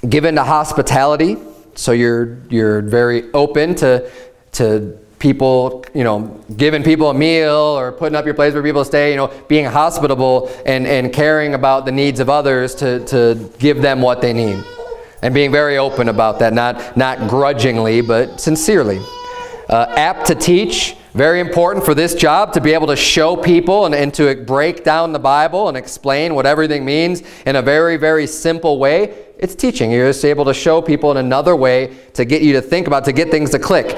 given to hospitality, so you're, you're very open to, to people, you know, giving people a meal or putting up your place where people stay, you know, being hospitable and, and caring about the needs of others to, to give them what they need. And being very open about that, not, not grudgingly, but sincerely. Uh, apt to teach, very important for this job to be able to show people and, and to break down the Bible and explain what everything means in a very, very simple way. It's teaching. You're just able to show people in another way to get you to think about, to get things to click.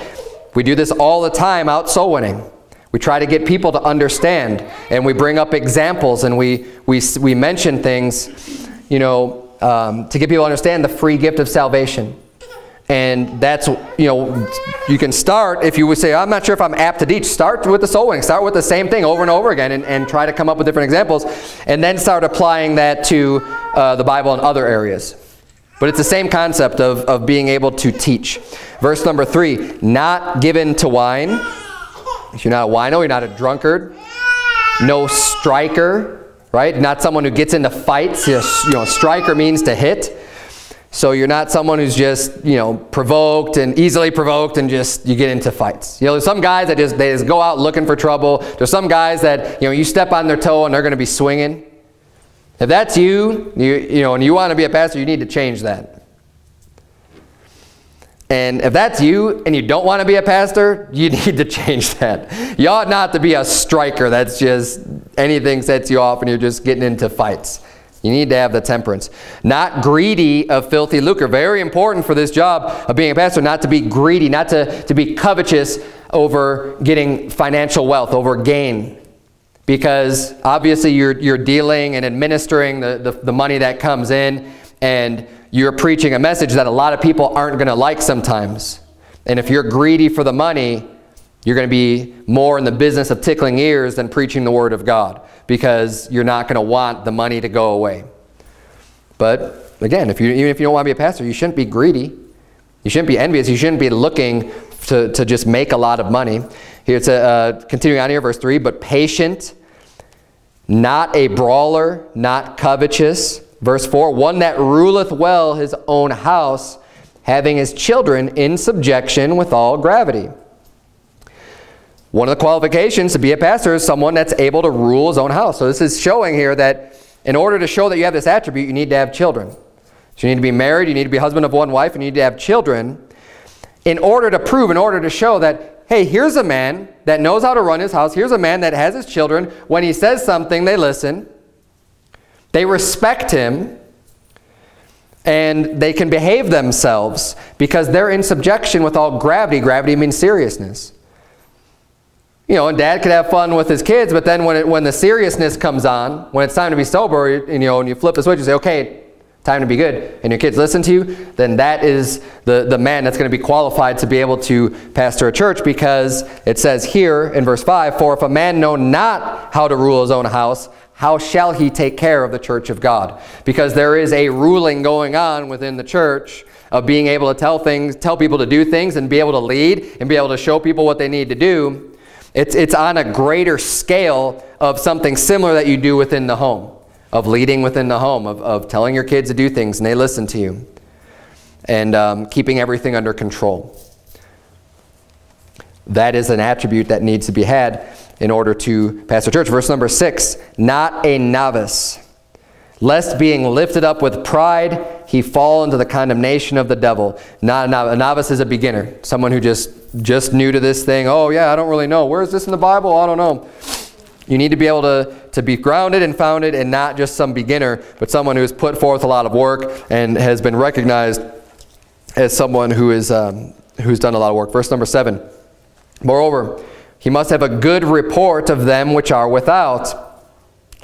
We do this all the time out soul winning. We try to get people to understand and we bring up examples and we, we, we mention things, you know, um, to get people to understand the free gift of salvation. And that's, you know, you can start, if you would say, I'm not sure if I'm apt to teach, start with the soul winning. Start with the same thing over and over again and, and try to come up with different examples. And then start applying that to uh, the Bible in other areas. But it's the same concept of, of being able to teach. Verse number three, not given to wine. If you're not a wino, you're not a drunkard. No striker, right? Not someone who gets into fights. You know, striker means to hit. So you're not someone who's just, you know, provoked and easily provoked and just, you get into fights. You know, there's some guys that just, they just go out looking for trouble. There's some guys that, you know, you step on their toe and they're going to be swinging. If that's you, you, you know, and you want to be a pastor, you need to change that. And if that's you and you don't want to be a pastor, you need to change that. You ought not to be a striker that's just anything sets you off and you're just getting into fights. You need to have the temperance. Not greedy of filthy lucre. Very important for this job of being a pastor, not to be greedy, not to, to be covetous over getting financial wealth, over gain. Because obviously you're, you're dealing and administering the, the, the money that comes in and you're preaching a message that a lot of people aren't going to like sometimes. And if you're greedy for the money, you're going to be more in the business of tickling ears than preaching the Word of God because you're not going to want the money to go away. But again, if you, even if you don't want to be a pastor, you shouldn't be greedy. You shouldn't be envious. You shouldn't be looking to, to just make a lot of money. Here it's a, uh, continuing on here, verse 3, but patient, not a brawler, not covetous. Verse 4, one that ruleth well his own house, having his children in subjection with all gravity. One of the qualifications to be a pastor is someone that's able to rule his own house. So this is showing here that in order to show that you have this attribute, you need to have children. So you need to be married, you need to be husband of one wife, and you need to have children in order to prove, in order to show that, hey, here's a man that knows how to run his house. Here's a man that has his children. When he says something, they listen. They respect him. And they can behave themselves because they're in subjection with all gravity. Gravity means seriousness. You know, and dad could have fun with his kids, but then when, it, when the seriousness comes on, when it's time to be sober, you know, and you flip the switch and say, okay, time to be good, and your kids listen to you, then that is the, the man that's going to be qualified to be able to pastor a church because it says here in verse 5, For if a man know not how to rule his own house, how shall he take care of the church of God? Because there is a ruling going on within the church of being able to tell things, tell people to do things and be able to lead and be able to show people what they need to do. It's, it's on a greater scale of something similar that you do within the home of leading within the home, of, of telling your kids to do things and they listen to you, and um, keeping everything under control. That is an attribute that needs to be had in order to pastor church. Verse number six, not a novice, lest being lifted up with pride, he fall into the condemnation of the devil. Not a novice, is a beginner, someone who just, just new to this thing. Oh yeah, I don't really know. Where is this in the Bible? I don't know. You need to be able to, to be grounded and founded and not just some beginner, but someone who has put forth a lot of work and has been recognized as someone who is, um, who's done a lot of work. Verse number seven. Moreover, he must have a good report of them which are without,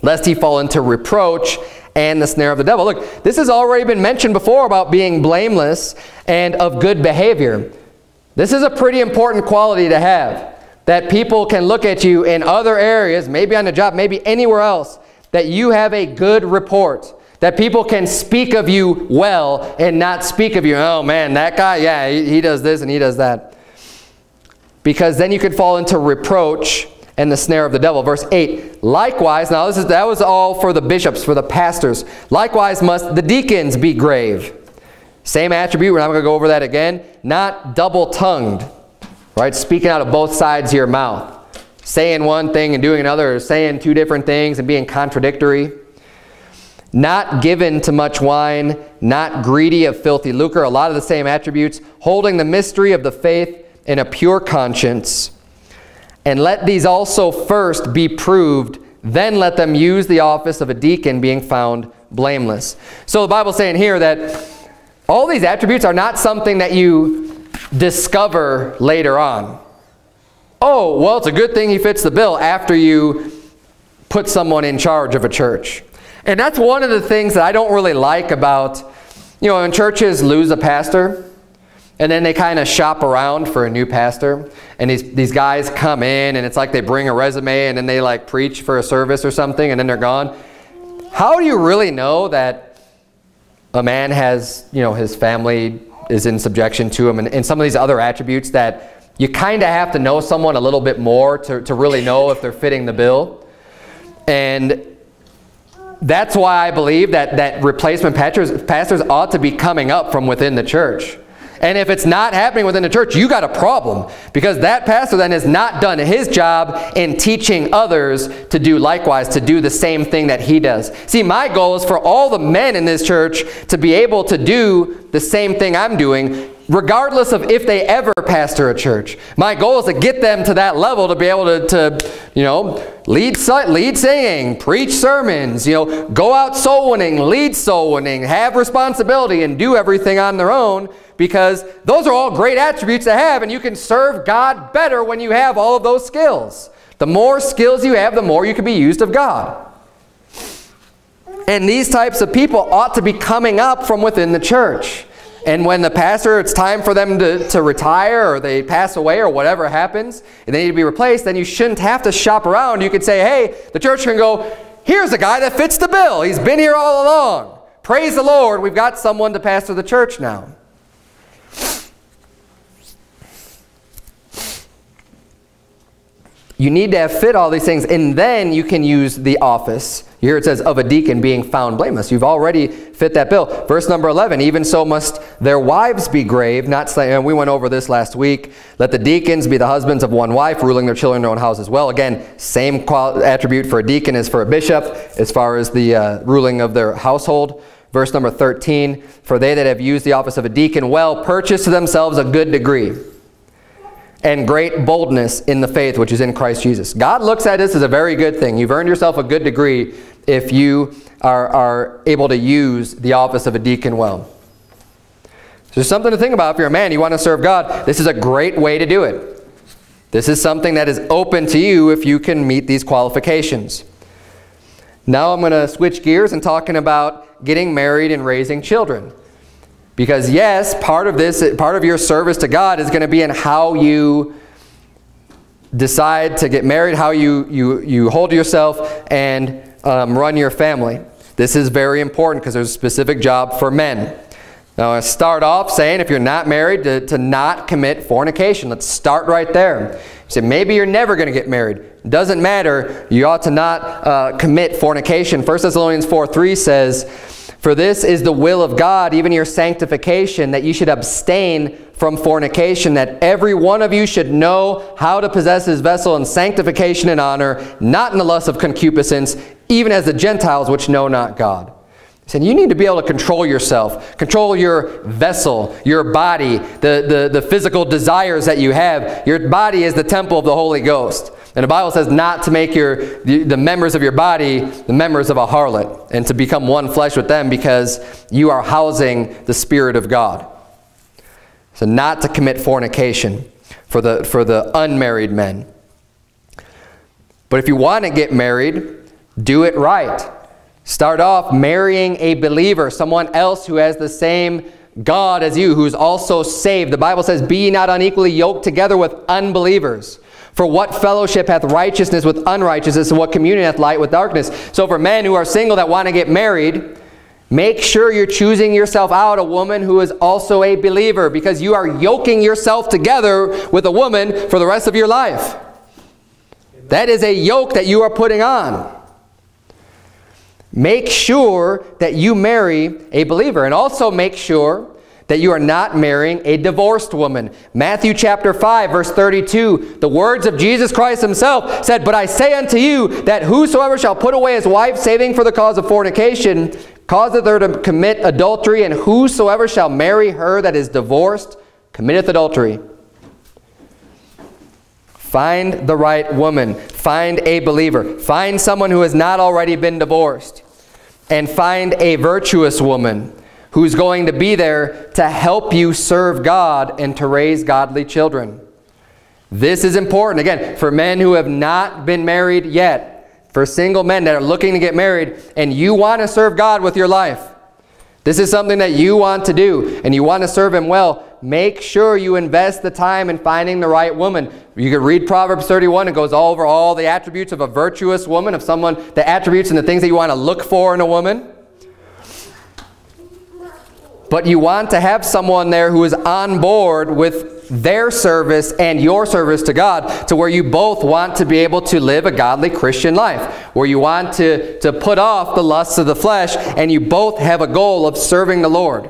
lest he fall into reproach and the snare of the devil. Look, this has already been mentioned before about being blameless and of good behavior. This is a pretty important quality to have that people can look at you in other areas, maybe on the job, maybe anywhere else, that you have a good report. That people can speak of you well and not speak of you, oh man, that guy, yeah, he, he does this and he does that. Because then you could fall into reproach and the snare of the devil. Verse 8, likewise, now this is, that was all for the bishops, for the pastors. Likewise must the deacons be grave. Same attribute, we're not going to go over that again. Not double-tongued Right? Speaking out of both sides of your mouth. Saying one thing and doing another, or saying two different things and being contradictory. Not given to much wine, not greedy of filthy lucre, a lot of the same attributes, holding the mystery of the faith in a pure conscience. And let these also first be proved, then let them use the office of a deacon being found blameless. So the Bible's saying here that all these attributes are not something that you discover later on. Oh, well, it's a good thing he fits the bill after you put someone in charge of a church. And that's one of the things that I don't really like about, you know, when churches lose a pastor, and then they kind of shop around for a new pastor. And these, these guys come in, and it's like they bring a resume, and then they like preach for a service or something, and then they're gone. How do you really know that a man has, you know, his family is in subjection to him and, and some of these other attributes that you kind of have to know someone a little bit more to, to really know if they're fitting the bill. And that's why I believe that, that replacement pastors, pastors ought to be coming up from within the church. And if it's not happening within the church, you got a problem because that pastor then has not done his job in teaching others to do likewise, to do the same thing that he does. See, my goal is for all the men in this church to be able to do the same thing I'm doing, regardless of if they ever pastor a church. My goal is to get them to that level to be able to, to you know, lead, lead singing, preach sermons, you know, go out soul winning, lead soul winning, have responsibility, and do everything on their own because those are all great attributes to have, and you can serve God better when you have all of those skills. The more skills you have, the more you can be used of God. And these types of people ought to be coming up from within the church. And when the pastor, it's time for them to, to retire or they pass away or whatever happens, and they need to be replaced, then you shouldn't have to shop around. You could say, hey, the church can go, here's a guy that fits the bill. He's been here all along. Praise the Lord, we've got someone to pastor the church now. You need to have fit all these things, and then you can use the office. Here it says, of a deacon being found blameless. You've already fit that bill. Verse number 11, even so must their wives be grave, not slain. And we went over this last week. Let the deacons be the husbands of one wife, ruling their children in their own house as well. Again, same attribute for a deacon as for a bishop as far as the uh, ruling of their household. Verse number 13, for they that have used the office of a deacon well purchase to themselves a good degree and great boldness in the faith which is in Christ Jesus. God looks at this as a very good thing. You've earned yourself a good degree if you are, are able to use the office of a deacon well. So there's something to think about if you're a man, you want to serve God. This is a great way to do it. This is something that is open to you if you can meet these qualifications. Now I'm going to switch gears and talking about getting married and raising children. Because yes, part of this, part of your service to God is going to be in how you decide to get married, how you, you, you hold yourself and um, run your family. This is very important because there's a specific job for men. Now, I start off saying if you're not married, to, to not commit fornication. Let's start right there. You say, maybe you're never going to get married. Doesn't matter. You ought to not uh, commit fornication. 1 Thessalonians 4, 3 says, for this is the will of God, even your sanctification, that you should abstain from fornication, that every one of you should know how to possess his vessel in sanctification and honor, not in the lust of concupiscence, even as the Gentiles which know not God. He said, you need to be able to control yourself, control your vessel, your body, the, the, the physical desires that you have. Your body is the temple of the Holy Ghost. And the Bible says not to make your the, members of your body the members of a harlot and to become one flesh with them because you are housing the Spirit of God. So not to commit fornication for the, for the unmarried men. But if you want to get married, do it right. Start off marrying a believer, someone else who has the same God as you, who's also saved. The Bible says, Be not unequally yoked together with unbelievers. For what fellowship hath righteousness with unrighteousness, and what communion hath light with darkness? So for men who are single that want to get married, make sure you're choosing yourself out a woman who is also a believer because you are yoking yourself together with a woman for the rest of your life. That is a yoke that you are putting on. Make sure that you marry a believer and also make sure that you are not marrying a divorced woman. Matthew chapter 5, verse 32, the words of Jesus Christ himself said, But I say unto you that whosoever shall put away his wife, saving for the cause of fornication, causeth her to commit adultery, and whosoever shall marry her that is divorced, committeth adultery. Find the right woman. Find a believer. Find someone who has not already been divorced. And find a virtuous woman who's going to be there to help you serve God and to raise godly children. This is important, again, for men who have not been married yet, for single men that are looking to get married, and you want to serve God with your life. This is something that you want to do, and you want to serve Him well. Make sure you invest the time in finding the right woman. You can read Proverbs 31. It goes all over all the attributes of a virtuous woman, of someone, the attributes and the things that you want to look for in a woman. But you want to have someone there who is on board with their service and your service to God to where you both want to be able to live a godly Christian life, where you want to, to put off the lusts of the flesh and you both have a goal of serving the Lord.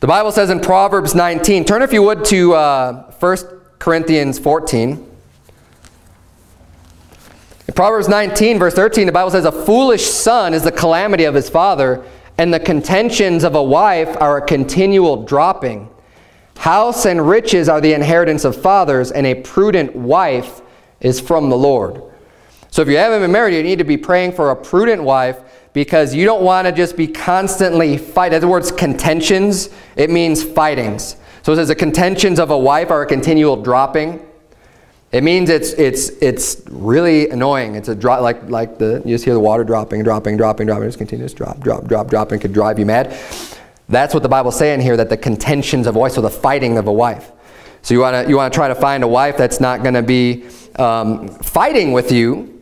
The Bible says in Proverbs 19, turn if you would to uh, 1 Corinthians 14. In Proverbs 19, verse 13, the Bible says, A foolish son is the calamity of his father, and the contentions of a wife are a continual dropping. House and riches are the inheritance of fathers, and a prudent wife is from the Lord. So if you haven't been married, you need to be praying for a prudent wife because you don't want to just be constantly fighting. The words contentions, it means fightings. So it says the contentions of a wife are a continual dropping. It means it's it's it's really annoying. It's a drop like like the you just hear the water dropping, dropping, dropping, dropping. just continuous drop, drop, drop, drop, and could drive you mad. That's what the Bible's saying here. That the contentions of a wife, so the fighting of a wife. So you want to you want to try to find a wife that's not going to be um, fighting with you,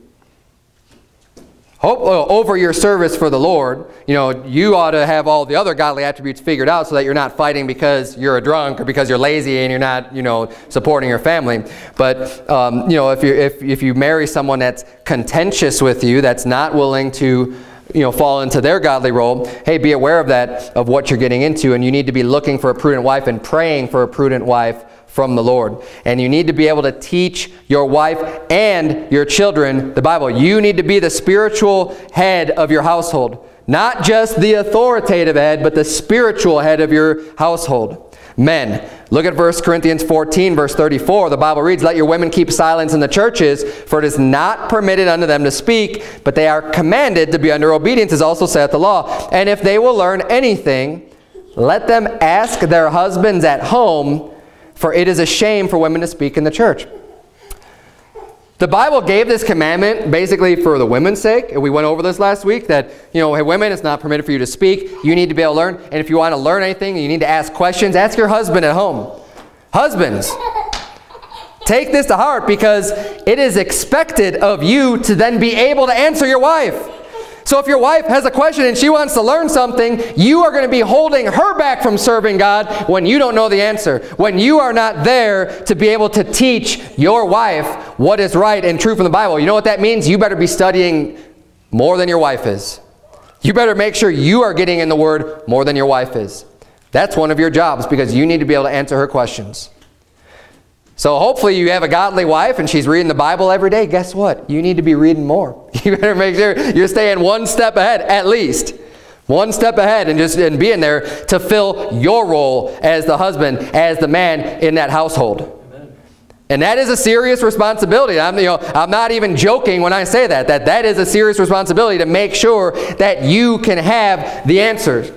Hope, uh, over your service for the Lord, you know, you ought to have all the other godly attributes figured out so that you're not fighting because you're a drunk or because you're lazy and you're not, you know, supporting your family. But, um, you know, if you, if, if you marry someone that's contentious with you, that's not willing to, you know, fall into their godly role, hey, be aware of that, of what you're getting into, and you need to be looking for a prudent wife and praying for a prudent wife from the Lord. And you need to be able to teach your wife and your children the Bible. You need to be the spiritual head of your household. Not just the authoritative head, but the spiritual head of your household. Men, look at 1 Corinthians 14, verse 34. The Bible reads, Let your women keep silence in the churches, for it is not permitted unto them to speak, but they are commanded to be under obedience, as also saith the law. And if they will learn anything, let them ask their husbands at home, for it is a shame for women to speak in the church. The Bible gave this commandment basically for the women's sake. And we went over this last week that, you know, hey, women, it's not permitted for you to speak. You need to be able to learn. And if you want to learn anything, you need to ask questions. Ask your husband at home. Husbands, take this to heart because it is expected of you to then be able to answer your wife. So if your wife has a question and she wants to learn something, you are going to be holding her back from serving God when you don't know the answer. When you are not there to be able to teach your wife what is right and true from the Bible. You know what that means? You better be studying more than your wife is. You better make sure you are getting in the Word more than your wife is. That's one of your jobs because you need to be able to answer her questions. So hopefully you have a godly wife and she's reading the Bible every day. Guess what? You need to be reading more. You better make sure you're staying one step ahead at least. One step ahead and just and being there to fill your role as the husband, as the man in that household. And that is a serious responsibility. I'm, you know, I'm not even joking when I say that, that that is a serious responsibility to make sure that you can have the answers.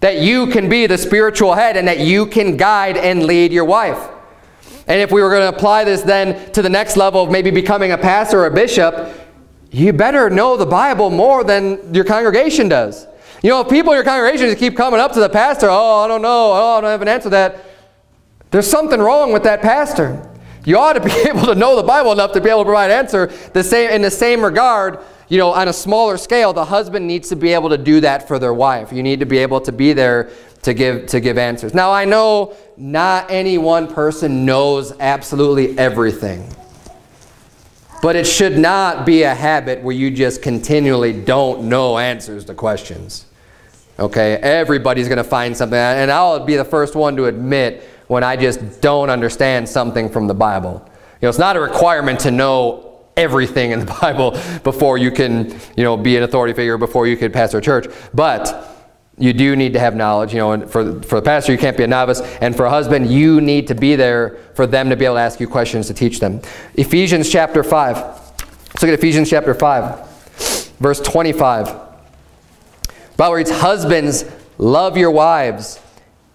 That you can be the spiritual head and that you can guide and lead your wife. And if we were going to apply this then to the next level of maybe becoming a pastor or a bishop, you better know the Bible more than your congregation does. You know, if people in your congregation just keep coming up to the pastor, oh, I don't know, oh, I don't have an answer to that, there's something wrong with that pastor. You ought to be able to know the Bible enough to be able to provide an answer the same, in the same regard you know, on a smaller scale, the husband needs to be able to do that for their wife. You need to be able to be there to give, to give answers. Now, I know not any one person knows absolutely everything. But it should not be a habit where you just continually don't know answers to questions. Okay, everybody's going to find something. And I'll be the first one to admit when I just don't understand something from the Bible. You know, it's not a requirement to know everything in the Bible before you can, you know, be an authority figure, before you could pastor a church. But you do need to have knowledge. You know, and for, for the pastor, you can't be a novice. And for a husband, you need to be there for them to be able to ask you questions to teach them. Ephesians chapter 5. Let's look at Ephesians chapter 5, verse 25. Bible reads, Husbands, love your wives,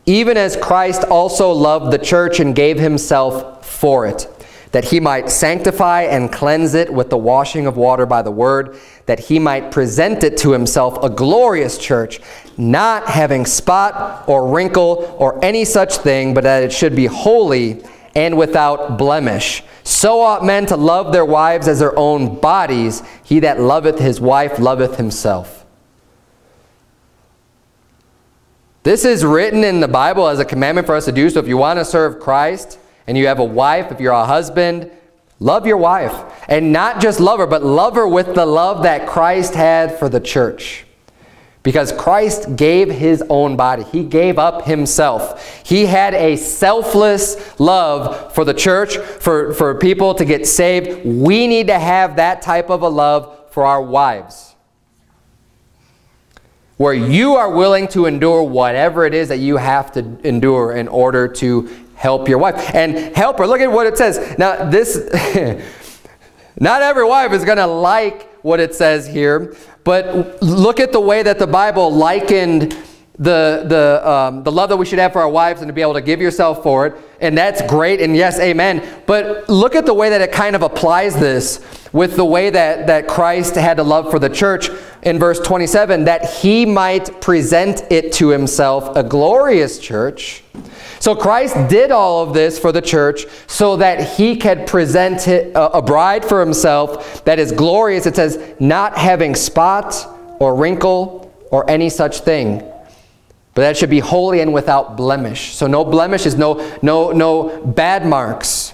even as Christ also loved the church and gave himself for it that he might sanctify and cleanse it with the washing of water by the word, that he might present it to himself a glorious church, not having spot or wrinkle or any such thing, but that it should be holy and without blemish. So ought men to love their wives as their own bodies. He that loveth his wife loveth himself. This is written in the Bible as a commandment for us to do. So if you want to serve Christ, and you have a wife, if you're a husband, love your wife. And not just love her, but love her with the love that Christ had for the church. Because Christ gave his own body. He gave up himself. He had a selfless love for the church, for, for people to get saved. We need to have that type of a love for our wives. where you are willing to endure whatever it is that you have to endure in order to help your wife. And help her, look at what it says. Now this, not every wife is going to like what it says here, but look at the way that the Bible likened the, the, um, the love that we should have for our wives and to be able to give yourself for it. And that's great. And yes, amen. But look at the way that it kind of applies this with the way that, that Christ had to love for the church in verse 27, that he might present it to himself a glorious church. So Christ did all of this for the church so that he could present it a bride for himself that is glorious. It says, not having spot or wrinkle or any such thing but that should be holy and without blemish. So no blemish is no, no, no bad marks.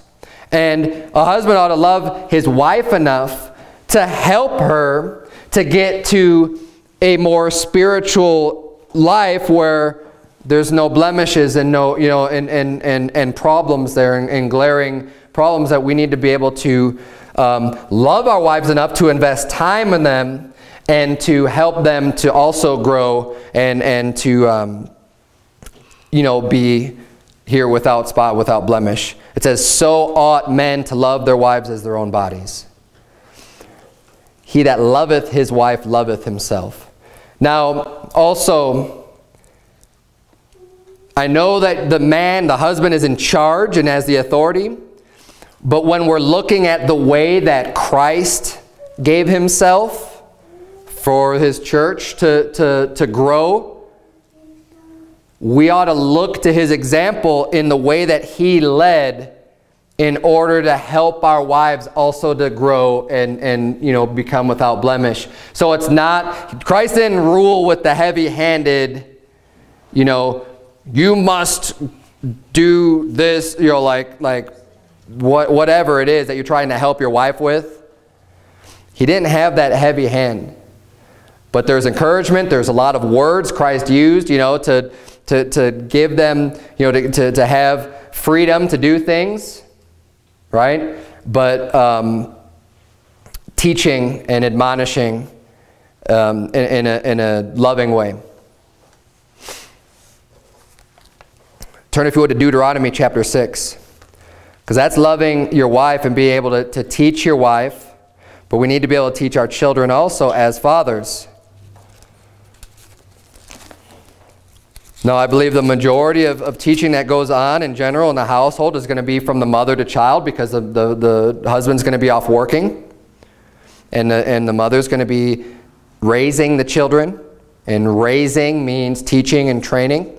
And a husband ought to love his wife enough to help her to get to a more spiritual life where there's no blemishes and no, you know, and, and, and, and problems there and, and glaring problems that we need to be able to um, love our wives enough to invest time in them and to help them to also grow and, and to, um, you know, be here without spot, without blemish. It says, so ought men to love their wives as their own bodies. He that loveth his wife loveth himself. Now, also, I know that the man, the husband, is in charge and has the authority. But when we're looking at the way that Christ gave himself, for his church to, to, to grow, we ought to look to his example in the way that he led in order to help our wives also to grow and, and you know, become without blemish. So it's not, Christ didn't rule with the heavy-handed, you know, you must do this, you know, like, like what, whatever it is that you're trying to help your wife with. He didn't have that heavy hand. But there's encouragement. There's a lot of words Christ used, you know, to, to, to give them, you know, to, to, to have freedom to do things, right? But um, teaching and admonishing um, in, in, a, in a loving way. Turn, if you would, to Deuteronomy chapter 6. Because that's loving your wife and being able to, to teach your wife. But we need to be able to teach our children also as fathers. No, I believe the majority of, of teaching that goes on in general in the household is going to be from the mother to child because the, the, the husband's going to be off working and the, and the mother's going to be raising the children. And raising means teaching and training.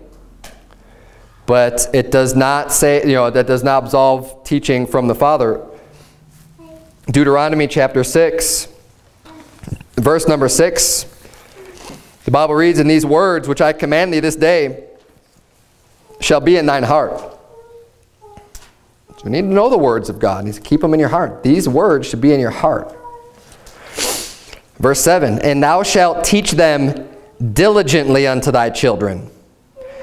But it does not say, you know, that does not absolve teaching from the father. Deuteronomy chapter 6, verse number 6 the Bible reads, in these words which I command thee this day shall be in thine heart. So we need to know the words of God. You to keep them in your heart. These words should be in your heart. Verse 7, And thou shalt teach them diligently unto thy children,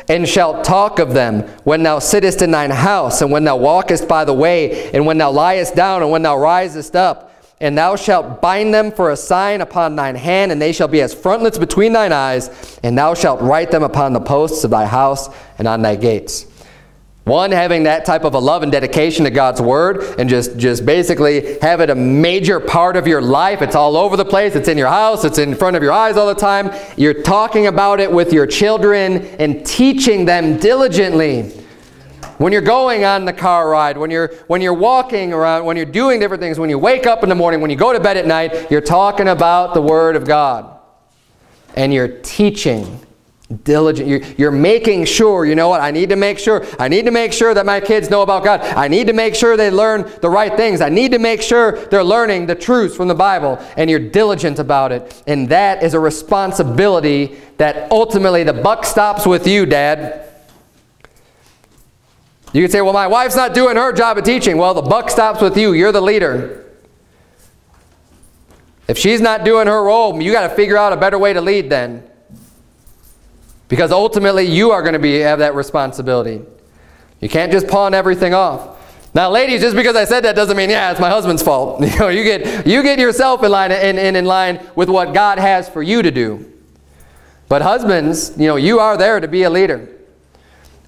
and shalt talk of them when thou sittest in thine house, and when thou walkest by the way, and when thou liest down, and when thou risest up, and thou shalt bind them for a sign upon thine hand, and they shall be as frontlets between thine eyes, and thou shalt write them upon the posts of thy house and on thy gates. One, having that type of a love and dedication to God's Word and just, just basically have it a major part of your life. It's all over the place. It's in your house. It's in front of your eyes all the time. You're talking about it with your children and teaching them diligently. When you're going on the car ride, when you're, when you're walking around, when you're doing different things, when you wake up in the morning, when you go to bed at night, you're talking about the Word of God. And you're teaching diligent. You're, you're making sure, you know what, I need to make sure. I need to make sure that my kids know about God. I need to make sure they learn the right things. I need to make sure they're learning the truths from the Bible. And you're diligent about it. And that is a responsibility that ultimately the buck stops with you, Dad. You could say, well, my wife's not doing her job of teaching. Well, the buck stops with you. You're the leader. If she's not doing her role, you got to figure out a better way to lead then. Because ultimately, you are going to be have that responsibility. You can't just pawn everything off. Now, ladies, just because I said that doesn't mean, yeah, it's my husband's fault. You know, you get, you get yourself in line, in, in, in line with what God has for you to do. But husbands, you know, you are there to be a leader.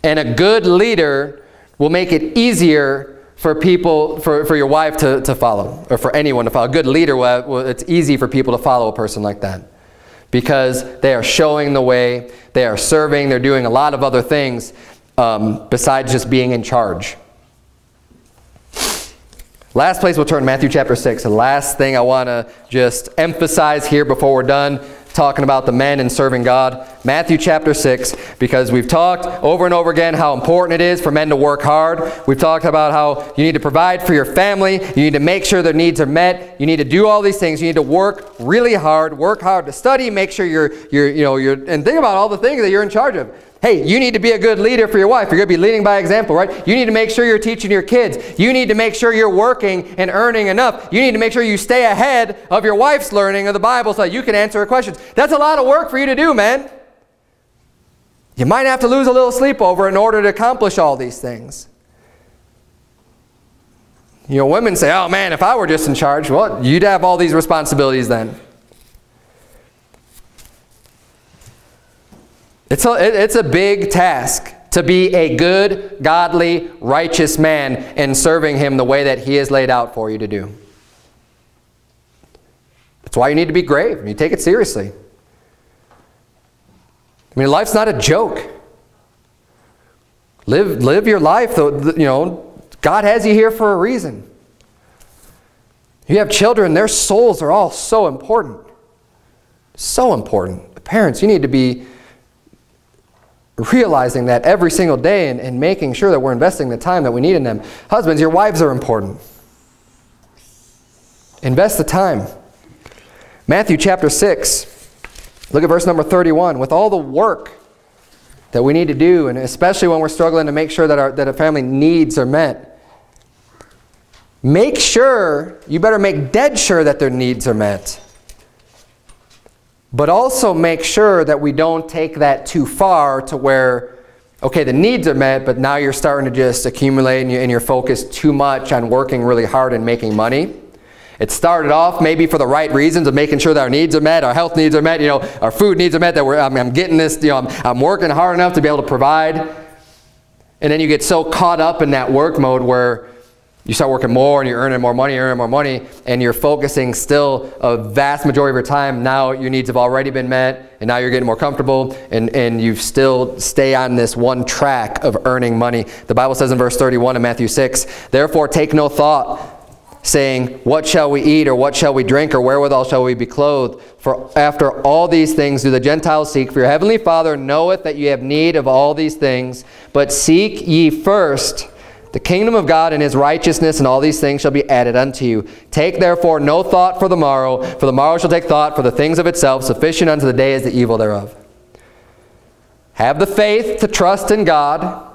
And a good leader will make it easier for people, for, for your wife to, to follow, or for anyone to follow. A good leader, will, it's easy for people to follow a person like that because they are showing the way, they are serving, they're doing a lot of other things um, besides just being in charge. Last place we'll turn, Matthew chapter 6. The last thing I want to just emphasize here before we're done talking about the men and serving God. Matthew chapter 6, because we've talked over and over again how important it is for men to work hard. We've talked about how you need to provide for your family. You need to make sure their needs are met. You need to do all these things. You need to work really hard, work hard to study, make sure you're, you're you know, you're, and think about all the things that you're in charge of. Hey, you need to be a good leader for your wife. You're going to be leading by example, right? You need to make sure you're teaching your kids. You need to make sure you're working and earning enough. You need to make sure you stay ahead of your wife's learning of the Bible so that you can answer her questions. That's a lot of work for you to do, man. You might have to lose a little sleep over in order to accomplish all these things. You know, women say, oh man, if I were just in charge, well, you'd have all these responsibilities then. It's a, it's a big task to be a good, godly, righteous man in serving him the way that he has laid out for you to do. That's why you need to be grave. You take it seriously. I mean, life's not a joke. Live, live your life, you know, God has you here for a reason. You have children, their souls are all so important. So important. Parents, you need to be realizing that every single day and, and making sure that we're investing the time that we need in them. Husbands, your wives are important. Invest the time. Matthew chapter 6, look at verse number 31. With all the work that we need to do, and especially when we're struggling to make sure that our, that our family needs are met, make sure, you better make dead sure that their needs are met. But also make sure that we don't take that too far to where, okay, the needs are met, but now you're starting to just accumulate and, you, and you're focused too much on working really hard and making money. It started off maybe for the right reasons of making sure that our needs are met, our health needs are met, you know, our food needs are met, that we're, I I'm getting this, you know, I'm, I'm working hard enough to be able to provide. And then you get so caught up in that work mode where you start working more and you're earning more money, earning more money, and you're focusing still a vast majority of your time. Now your needs have already been met, and now you're getting more comfortable, and, and you still stay on this one track of earning money. The Bible says in verse 31 of Matthew 6, Therefore take no thought, saying, What shall we eat, or what shall we drink, or wherewithal shall we be clothed? For after all these things do the Gentiles seek. For your heavenly Father knoweth that ye have need of all these things. But seek ye first the kingdom of God and his righteousness and all these things shall be added unto you. Take therefore no thought for the morrow, for the morrow shall take thought for the things of itself. Sufficient unto the day is the evil thereof. Have the faith to trust in God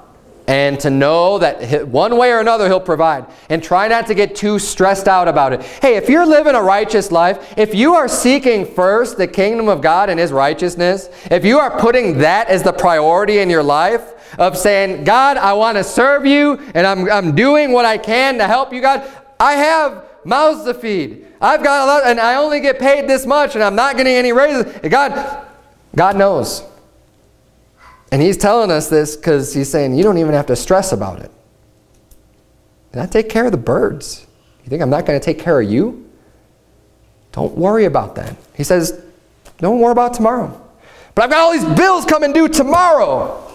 and to know that one way or another he'll provide. And try not to get too stressed out about it. Hey, if you're living a righteous life, if you are seeking first the kingdom of God and his righteousness, if you are putting that as the priority in your life, of saying, God, I want to serve you and I'm, I'm doing what I can to help you, God. I have mouths to feed. I've got a lot, and I only get paid this much and I'm not getting any raises. God, God knows. And he's telling us this because he's saying, you don't even have to stress about it. And I take care of the birds. You think I'm not going to take care of you? Don't worry about that. He says, don't worry about tomorrow. But I've got all these bills coming due tomorrow.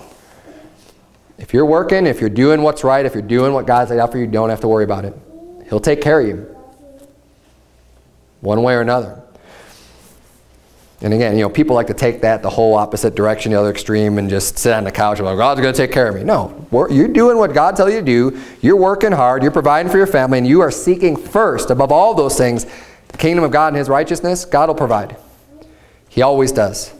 If you're working, if you're doing what's right, if you're doing what God's laid out for you, don't have to worry about it. He'll take care of you. One way or another. And again, you know, people like to take that the whole opposite direction, the other extreme, and just sit on the couch and go, God's going to take care of me. No, you're doing what God tells you to do. You're working hard. You're providing for your family, and you are seeking first, above all those things, the kingdom of God and his righteousness. God will provide. He always does.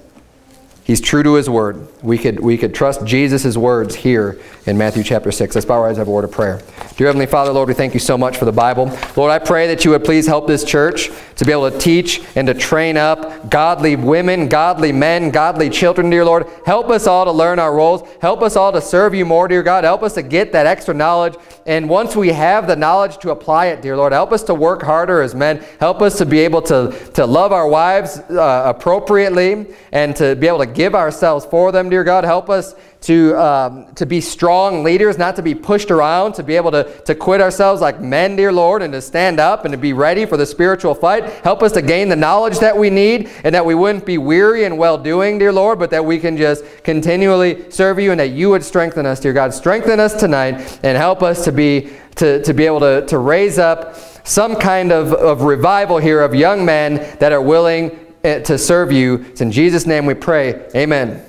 He's true to his word. We could, we could trust Jesus' words here in Matthew chapter 6. Let's bow our eyes and have a word of prayer. Dear Heavenly Father, Lord, we thank you so much for the Bible. Lord, I pray that you would please help this church to be able to teach and to train up godly women, godly men, godly children, dear Lord. Help us all to learn our roles. Help us all to serve you more, dear God. Help us to get that extra knowledge. And once we have the knowledge to apply it, dear Lord, help us to work harder as men. Help us to be able to, to love our wives uh, appropriately and to be able to give ourselves for them, dear God. Help us to, um, to be strong leaders, not to be pushed around, to be able to, to quit ourselves like men, dear Lord, and to stand up and to be ready for the spiritual fight. Help us to gain the knowledge that we need and that we wouldn't be weary in well-doing, dear Lord, but that we can just continually serve you and that you would strengthen us, dear God. Strengthen us tonight and help us to be, to, to be able to, to raise up some kind of, of revival here of young men that are willing to serve you. It's in Jesus' name we pray. Amen.